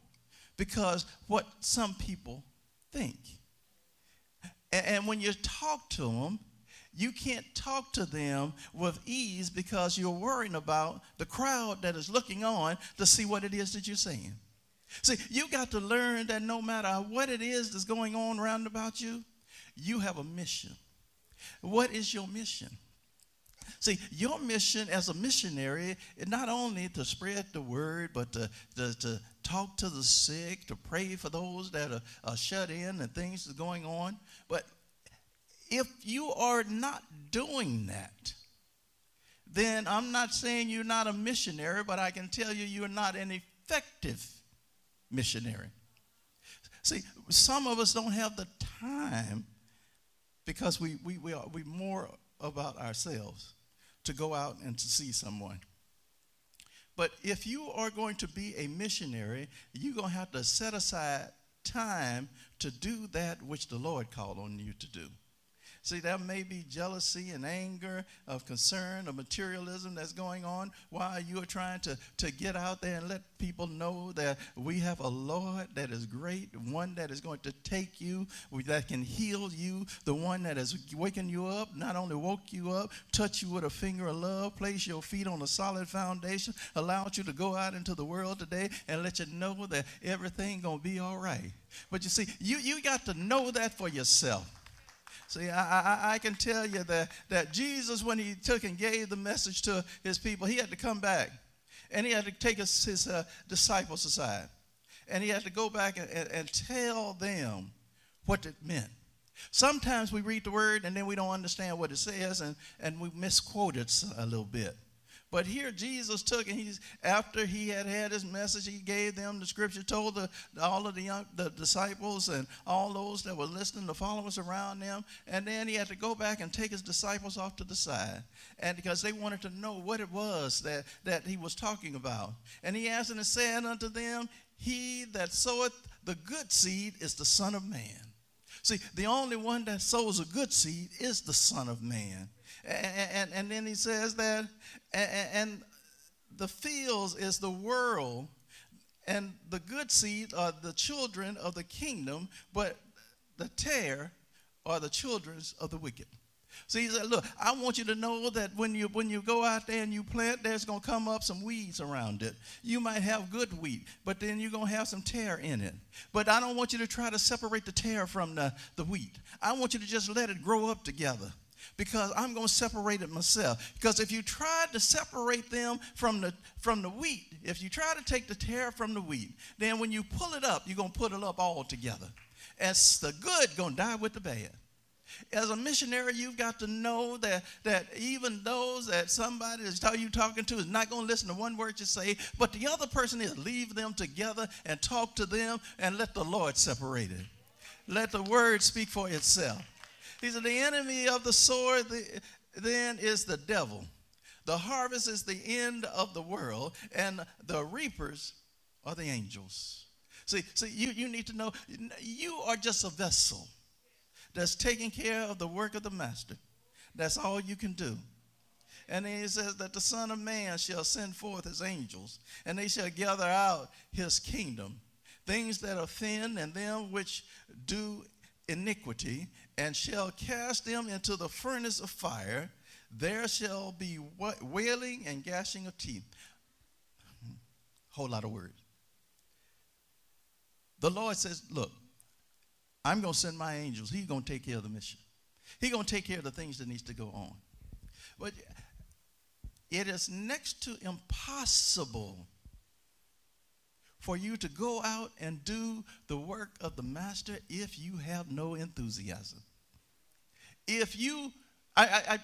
because what some people think. And, and when you talk to them, you can't talk to them with ease because you're worrying about the crowd that is looking on to see what it is that you're saying. See, you got to learn that no matter what it is that's going on around about you, you have a mission. What is your mission? See, your mission as a missionary is not only to spread the word, but to, to, to talk to the sick, to pray for those that are, are shut in and things are going on. But if you are not doing that, then I'm not saying you're not a missionary, but I can tell you you're not an effective missionary. See, some of us don't have the time because we, we, we are we more about ourselves to go out and to see someone. But if you are going to be a missionary, you're going to have to set aside time to do that which the Lord called on you to do. See, there may be jealousy and anger of concern of materialism that's going on while you are trying to, to get out there and let people know that we have a Lord that is great, one that is going to take you, that can heal you, the one that is waking you up, not only woke you up, touch you with a finger of love, place your feet on a solid foundation, allowed you to go out into the world today and let you know that everything gonna be all right. But you see, you, you got to know that for yourself. See, I, I, I, can tell you that, that Jesus, when he took and gave the message to his people, he had to come back and he had to take his, his uh, disciples aside and he had to go back and, and, and tell them what it meant. Sometimes we read the word and then we don't understand what it says and, and we misquote it a little bit. But here Jesus took and he's after he had had his message, he gave them the scripture, told the, all of the young the disciples and all those that were listening, the followers around them, and then he had to go back and take his disciples off to the side, and because they wanted to know what it was that that he was talking about, and he answered and said unto them, He that soweth the good seed is the Son of Man. See, the only one that sows a good seed is the Son of Man. And, and, and then he says that, and, and the fields is the world, and the good seed are the children of the kingdom, but the tare are the children of the wicked. So he said, look, I want you to know that when you when you go out there and you plant, there's gonna come up some weeds around it. You might have good wheat, but then you're gonna have some tare in it. But I don't want you to try to separate the tare from the, the wheat. I want you to just let it grow up together because I'm going to separate it myself. Because if you try to separate them from the from the wheat, if you try to take the tare from the wheat, then when you pull it up, you're going to put it up all together. As the good going to die with the bad. As a missionary, you've got to know that, that even those that somebody is you talking to is not going to listen to one word you say, but the other person is leave them together and talk to them and let the Lord separate it. Let the word speak for itself. He said, The enemy of the sword then is the devil. The harvest is the end of the world, and the reapers are the angels. See, see, you, you need to know you are just a vessel that's taking care of the work of the master. That's all you can do. And then he says that the Son of Man shall send forth his angels, and they shall gather out his kingdom, things that offend and them which do iniquity, and shall cast them into the furnace of fire. There shall be wailing and gashing of teeth. [laughs] Whole lot of words. The Lord says, Look, I'm going to send my angels. He's going to take care of the mission. He's going to take care of the things that needs to go on. But it is next to impossible for you to go out and do the work of the master if you have no enthusiasm. If you, I, I,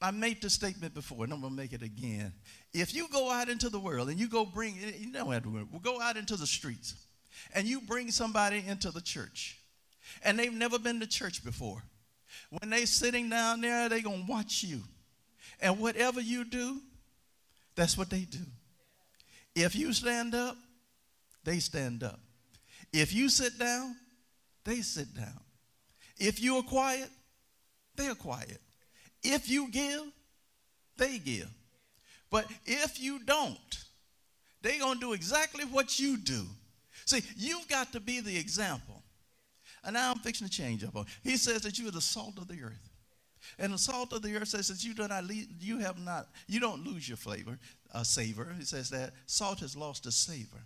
I made this statement before, and I'm gonna make it again. If you go out into the world and you go bring, eh, you know, we'll go out into the streets, and you bring somebody into the church, and they've never been to church before, when they sitting down there, they gonna watch you, and whatever you do, that's what they do. If you stand up, they stand up. If you sit down, they sit down. If you are quiet, they are quiet. If you give, they give. But if you don't, they're going to do exactly what you do. See, you've got to be the example. And now I'm fixing to change up on. He says that you are the salt of the earth. And the salt of the earth says that you do not leave, you have not, you don't lose your flavor, uh, savor. He says that salt has lost its savor.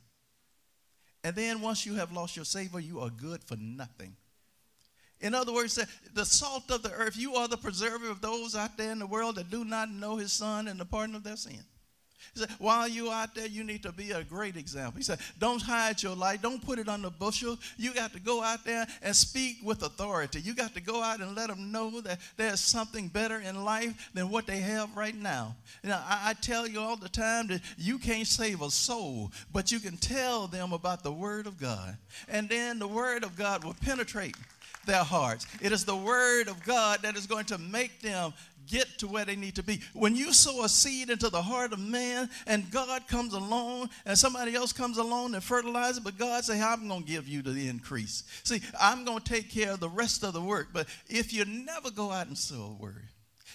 And then once you have lost your savor, you are good for nothing. In other words, the salt of the earth, you are the preserver of those out there in the world that do not know his son and the pardon of their sin. He said, while you out there, you need to be a great example. He said, don't hide your light. Don't put it on the bushel. You got to go out there and speak with authority. You got to go out and let them know that there's something better in life than what they have right now. Now, I, I tell you all the time that you can't save a soul, but you can tell them about the Word of God. And then the Word of God will penetrate their hearts. It is the Word of God that is going to make them get to where they need to be. When you sow a seed into the heart of man and God comes along and somebody else comes along and fertilizes it, but God say, I'm going to give you the increase. See, I'm going to take care of the rest of the work. But if you never go out and sow a word,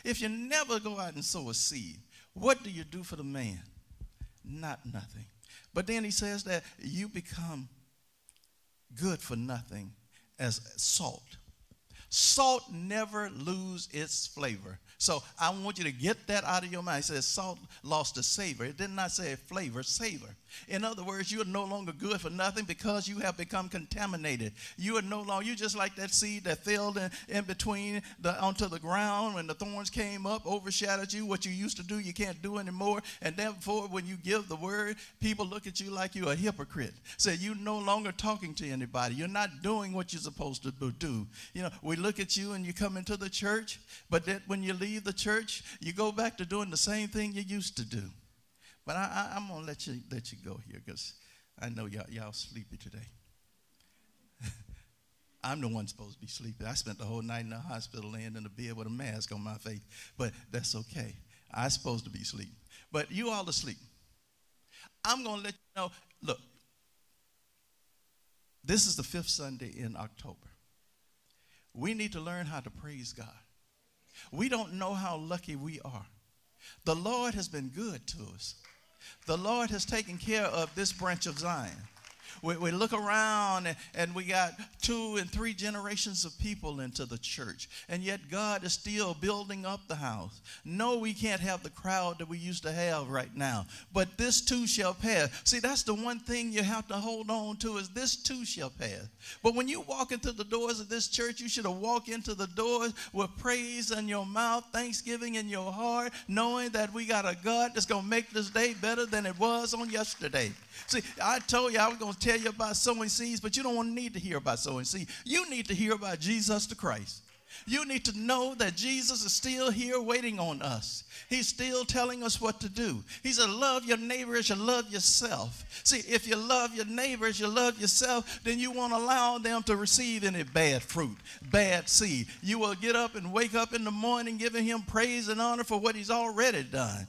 if you never go out and sow a seed, what do you do for the man? Not nothing. But then he says that you become good for nothing as salt. Salt never lose its flavor. So I want you to get that out of your mind. It says salt lost its savor. It did not say flavor, savor. In other words, you are no longer good for nothing because you have become contaminated. You are no longer, you just like that seed that fell in, in between the onto the ground when the thorns came up, overshadowed you. What you used to do, you can't do anymore. And therefore, when you give the word, people look at you like you're a hypocrite. Say you're no longer talking to anybody. You're not doing what you're supposed to do. You know, we look at you and you come into the church, but then when you leave the church, you go back to doing the same thing you used to do. But I, am to let you let you go here because I know y'all, y'all sleepy today. [laughs] I'm the one supposed to be sleepy. I spent the whole night in the hospital laying in the bed with a mask on my face, but that's okay. I'm supposed to be asleep. But you all asleep. I'm going to let you know look, this is the fifth Sunday in October. We need to learn how to praise God. We don't know how lucky we are. The Lord has been good to us. The Lord has taken care of this branch of Zion. We, we look around and, and we got two and three generations of people into the church, and yet God is still building up the house. No, we can't have the crowd that we used to have right now, but this too shall pass. See, that's the one thing you have to hold on to is this too shall pass. But when you walk into the doors of this church, you should have walked into the doors with praise in your mouth, thanksgiving in your heart, knowing that we got a God that's going to make this day better than it was on yesterday. See, I told you I was going to tell you about sowing seeds, but you don't need to hear about sowing seeds. You need to hear about Jesus the Christ. You need to know that Jesus is still here waiting on us. He's still telling us what to do. He said, Love your neighbor as you love yourself. See, if you love your neighbor as you love yourself, then you won't allow them to receive any bad fruit, bad seed. You will get up and wake up in the morning giving him praise and honor for what he's already done.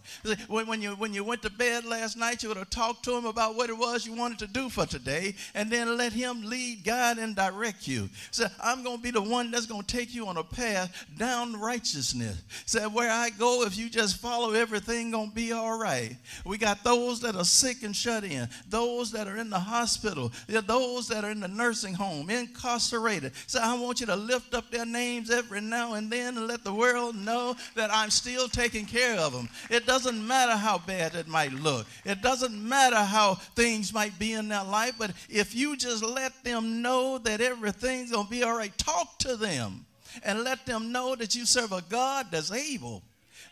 When, you, when you went to bed last night, you would have talked to him about what it was you wanted to do for today, and then let him lead, guide, and direct you. So I'm going to be the one that's going to take you on a path down righteousness. Said where I go, if you just follow everything, gonna be all right. We got those that are sick and shut in, those that are in the hospital, those that are in the nursing home, incarcerated. So I want you to lift up their names every now and then and let the world know that I'm still taking care of them. It doesn't matter how bad it might look. It doesn't matter how things might be in their life, but if you just let them know that everything's gonna be all right, talk to them and let them know that you serve a God that's able.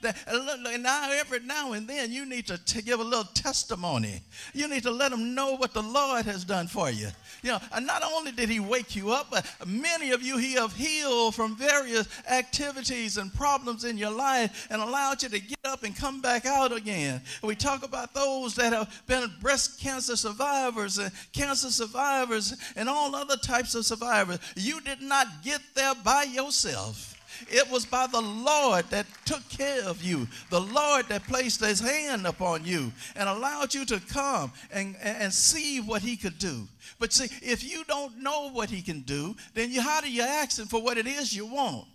That, uh, and now, every now and then, you need to, to give a little testimony. You need to let them know what the Lord has done for you. You know, and not only did He wake you up, but many of you He have healed from various activities and problems in your life and allowed you to get up and come back out again. We talk about those that have been breast cancer survivors and cancer survivors and all other types of survivors. You did not get there by yourself. It was by the Lord that took care of you, the Lord that placed his hand upon you and allowed you to come and, and see what he could do. But see, if you don't know what he can do, then you, how do you ask him for what it is you want?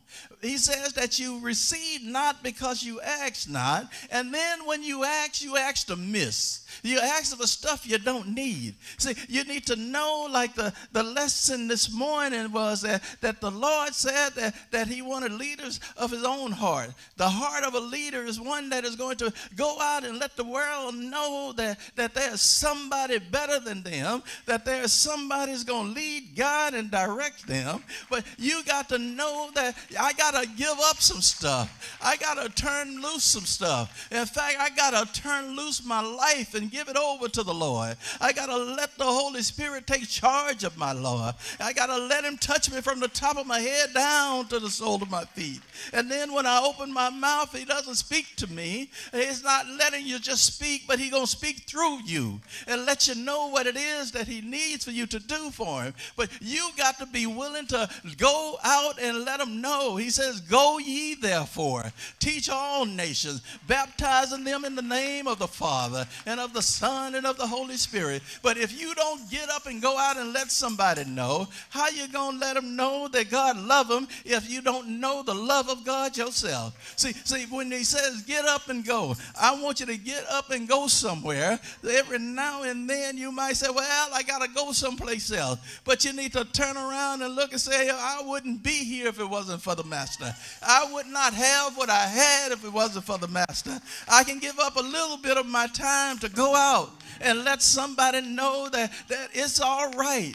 He says that you receive not because you ask not, and then when you ask, you ask to miss. You ask for stuff you don't need. See, you need to know, like the, the lesson this morning was that, that the Lord said that, that He wanted leaders of His own heart. The heart of a leader is one that is going to go out and let the world know that, that there's somebody better than them, that there's somebody who's going to lead God and direct them. But you got to know that I got to give up some stuff. I got to turn loose some stuff. In fact, I got to turn loose my life and give it over to the Lord. I got to let the Holy Spirit take charge of my Lord. I got to let Him touch me from the top of my head down to the sole of my feet. And then when I open my mouth, He doesn't speak to me. He's not letting you just speak, but He's going to speak through you and let you know what it is that He needs for you to do for Him. But you got to be willing to go out and let Him know. He says, Go ye therefore, teach all nations, baptizing them in the name of the Father and of the Son and of the Holy Spirit. But if you don't get up and go out and let somebody know, how you going to let them know that God love them if you don't know the love of God yourself? See, see, when he says get up and go, I want you to get up and go somewhere. Every now and then you might say, well, I got to go someplace else. But you need to turn around and look and say, I wouldn't be here if it wasn't for the master. I would not have what I had if it wasn't for the master. I can give up a little bit of my time to go out and let somebody know that, that it's all right.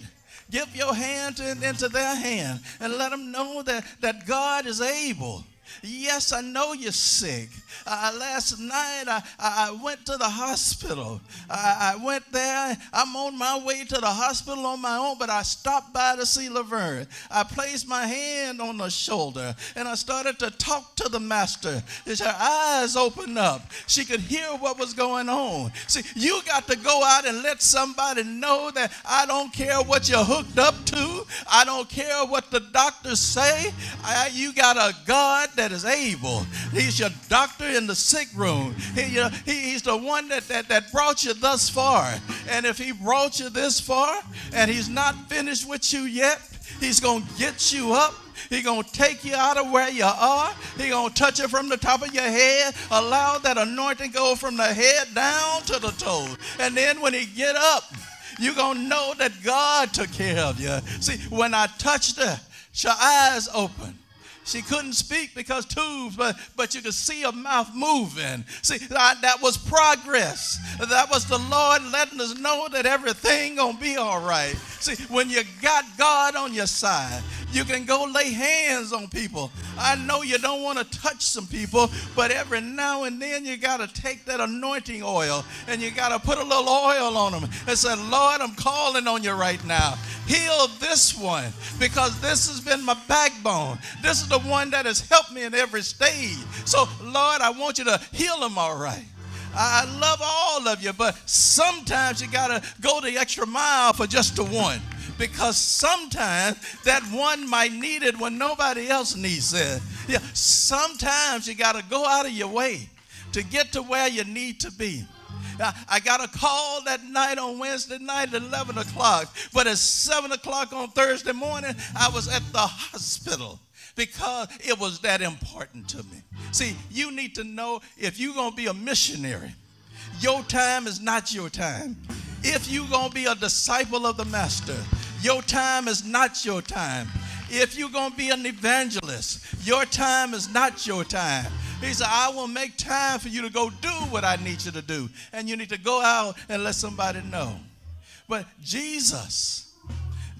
Give your hand to, into their hand and let them know that, that God is able. Yes, I know you're sick. Uh, last night I, I went to the hospital. I, I went there. I'm on my way to the hospital on my own, but I stopped by to see Laverne. I placed my hand on her shoulder and I started to talk to the master. As her eyes opened up, she could hear what was going on. See, you got to go out and let somebody know that I don't care what you're hooked up to. I don't care what the doctors say. I, you got a God that is able. He's your doctor in the sick room. He, you know, he- he's the one that, that, that brought you thus far. And if he brought you this far and he's not finished with you yet, he's going to get you up. He's going to take you out of where you are. He's going to touch you from the top of your head. Allow that anointing go from the head down to the toes. And then when he get up, you're going to know that God took care of you. See, when I touched her, her eyes opened. She couldn't speak because tubes, but, but you could see her mouth moving. See, that, that was progress. That was the Lord letting us know that everything gonna be all right. See, when you got God on your side, You can go lay hands on people. I know you don't want to touch some people, but every now and then you got to take that anointing oil and you got to put a little oil on them and say, Lord, I'm calling on you right now. Heal this one because this has been my backbone. This is the one that has helped me in every stage. So, Lord, I want you to heal them all right. I love all of you, but sometimes you got to go the extra mile for just the one because sometimes that one might need it when nobody else needs it. Yeah, sometimes you got to go out of your way to get to where you need to be. I got a call that night on Wednesday night at 11 o'clock, but at 7 o'clock on Thursday morning, I was at the hospital because it was that important to me. See, you need to know if you're going to be a missionary, your time is not your time. If you're going to be a disciple of the Master, your time is not your time. If you're going to be an evangelist, your time is not your time. He said, I will make time for you to go do what I need you to do. And you need to go out and let somebody know. But Jesus,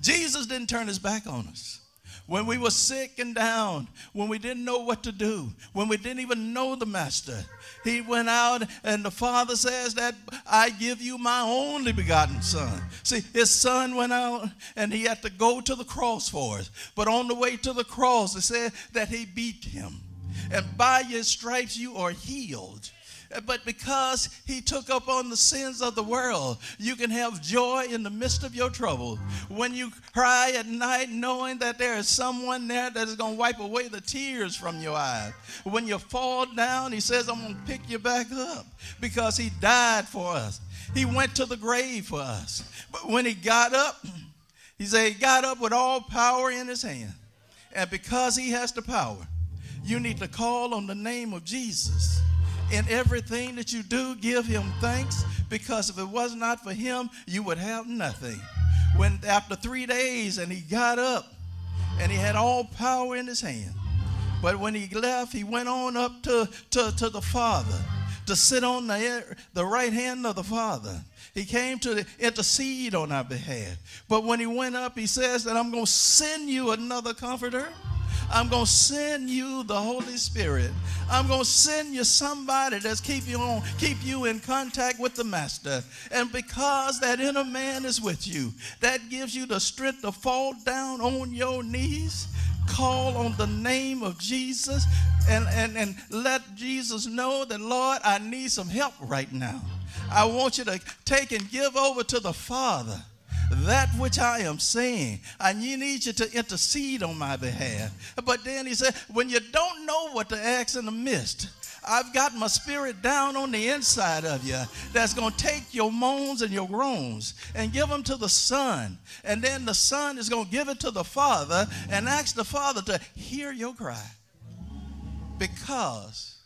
Jesus didn't turn his back on us when we were sick and down, when we didn't know what to do, when we didn't even know the Master. He went out, and the Father says that I give you my only begotten Son. See, his Son went out, and he had to go to the cross for us. But on the way to the cross, it said that he beat him. And by his stripes, you are healed. But because he took up on the sins of the world, you can have joy in the midst of your trouble. When you cry at night, knowing that there is someone there that is going to wipe away the tears from your eyes. When you fall down, he says, I'm going to pick you back up because he died for us. He went to the grave for us. But when he got up, [clears throat] he said he got up with all power in his hand. And because he has the power, you need to call on the name of Jesus in everything that you do, give him thanks because if it was not for him, you would have nothing. When after three days and he got up and he had all power in his hand, but when he left, he went on up to, to, to the Father to sit on the, the right hand of the Father. He came to intercede on our behalf. But when he went up, he says that I'm going to send you another comforter I'm going to send you the Holy Spirit. I'm going to send you somebody that's keep you on, keep you in contact with the Master. And because that inner man is with you, that gives you the strength to fall down on your knees, call on the name of Jesus, and, and, and let Jesus know that, Lord, I need some help right now. I want you to take and give over to the Father that which I am saying. I need you to intercede on my behalf. But then he said, when you don't know what to ask in the midst, I've got my spirit down on the inside of you that's going to take your moans and your groans and give them to the Son. And then the Son is going to give it to the Father and ask the Father to hear your cry because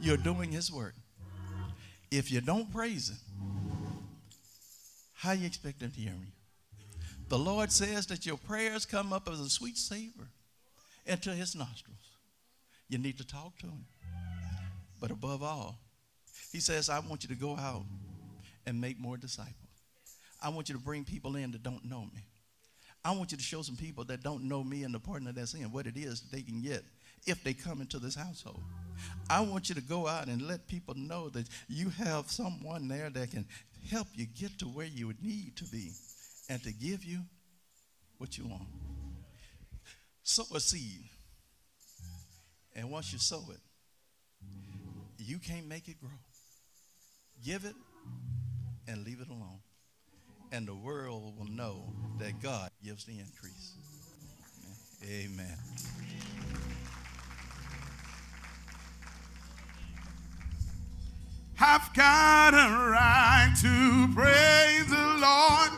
you're doing His work. If you don't praise Him, how you expect them to hear me? The Lord says that your prayers come up as a sweet savor into his nostrils. You need to talk to him. But above all, he says, I want you to go out and make more disciples. I want you to bring people in that don't know me. I want you to show some people that don't know me and the partner that's in what it is that they can get if they come into this household. I want you to go out and let people know that you have someone there that can help you get to where you would need to be and to give you what you want. Sow a seed. And once you sow it, you can't make it grow. Give it and leave it alone. And the world will know that God gives the increase. Amen. I've got a right to praise the Lord.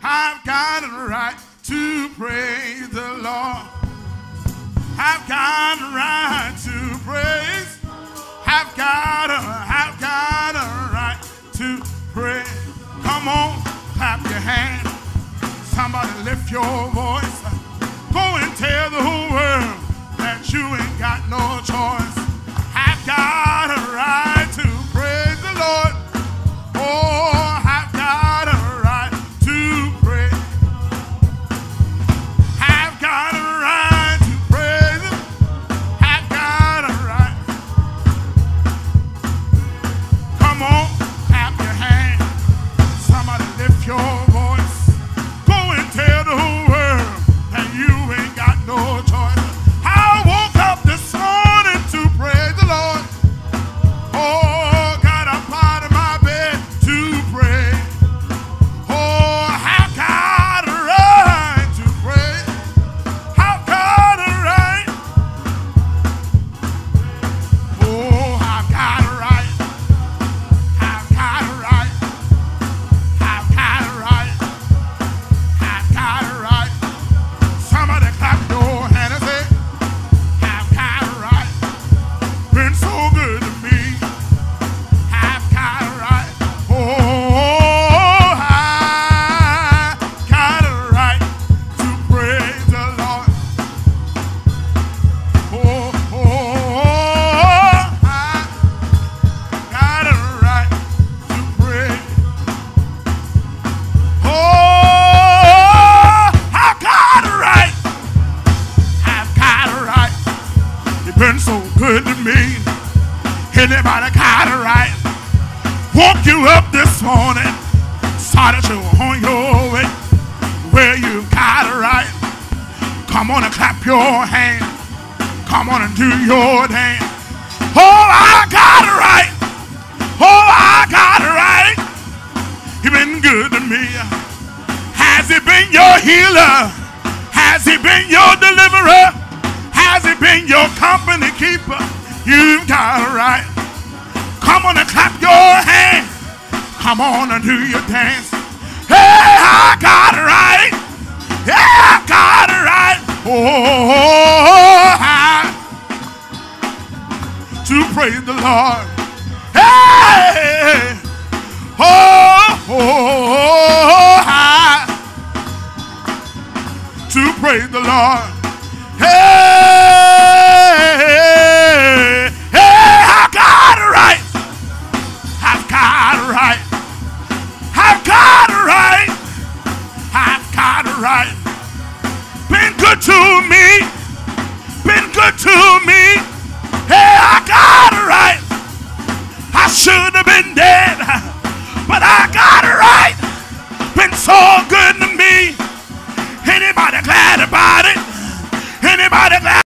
I've got a right to praise the Lord. I've got a right to praise. I've got a, I've got a right to praise. Come on, clap your hands. Somebody lift your voice. Go and tell the whole world that you ain't got no choice.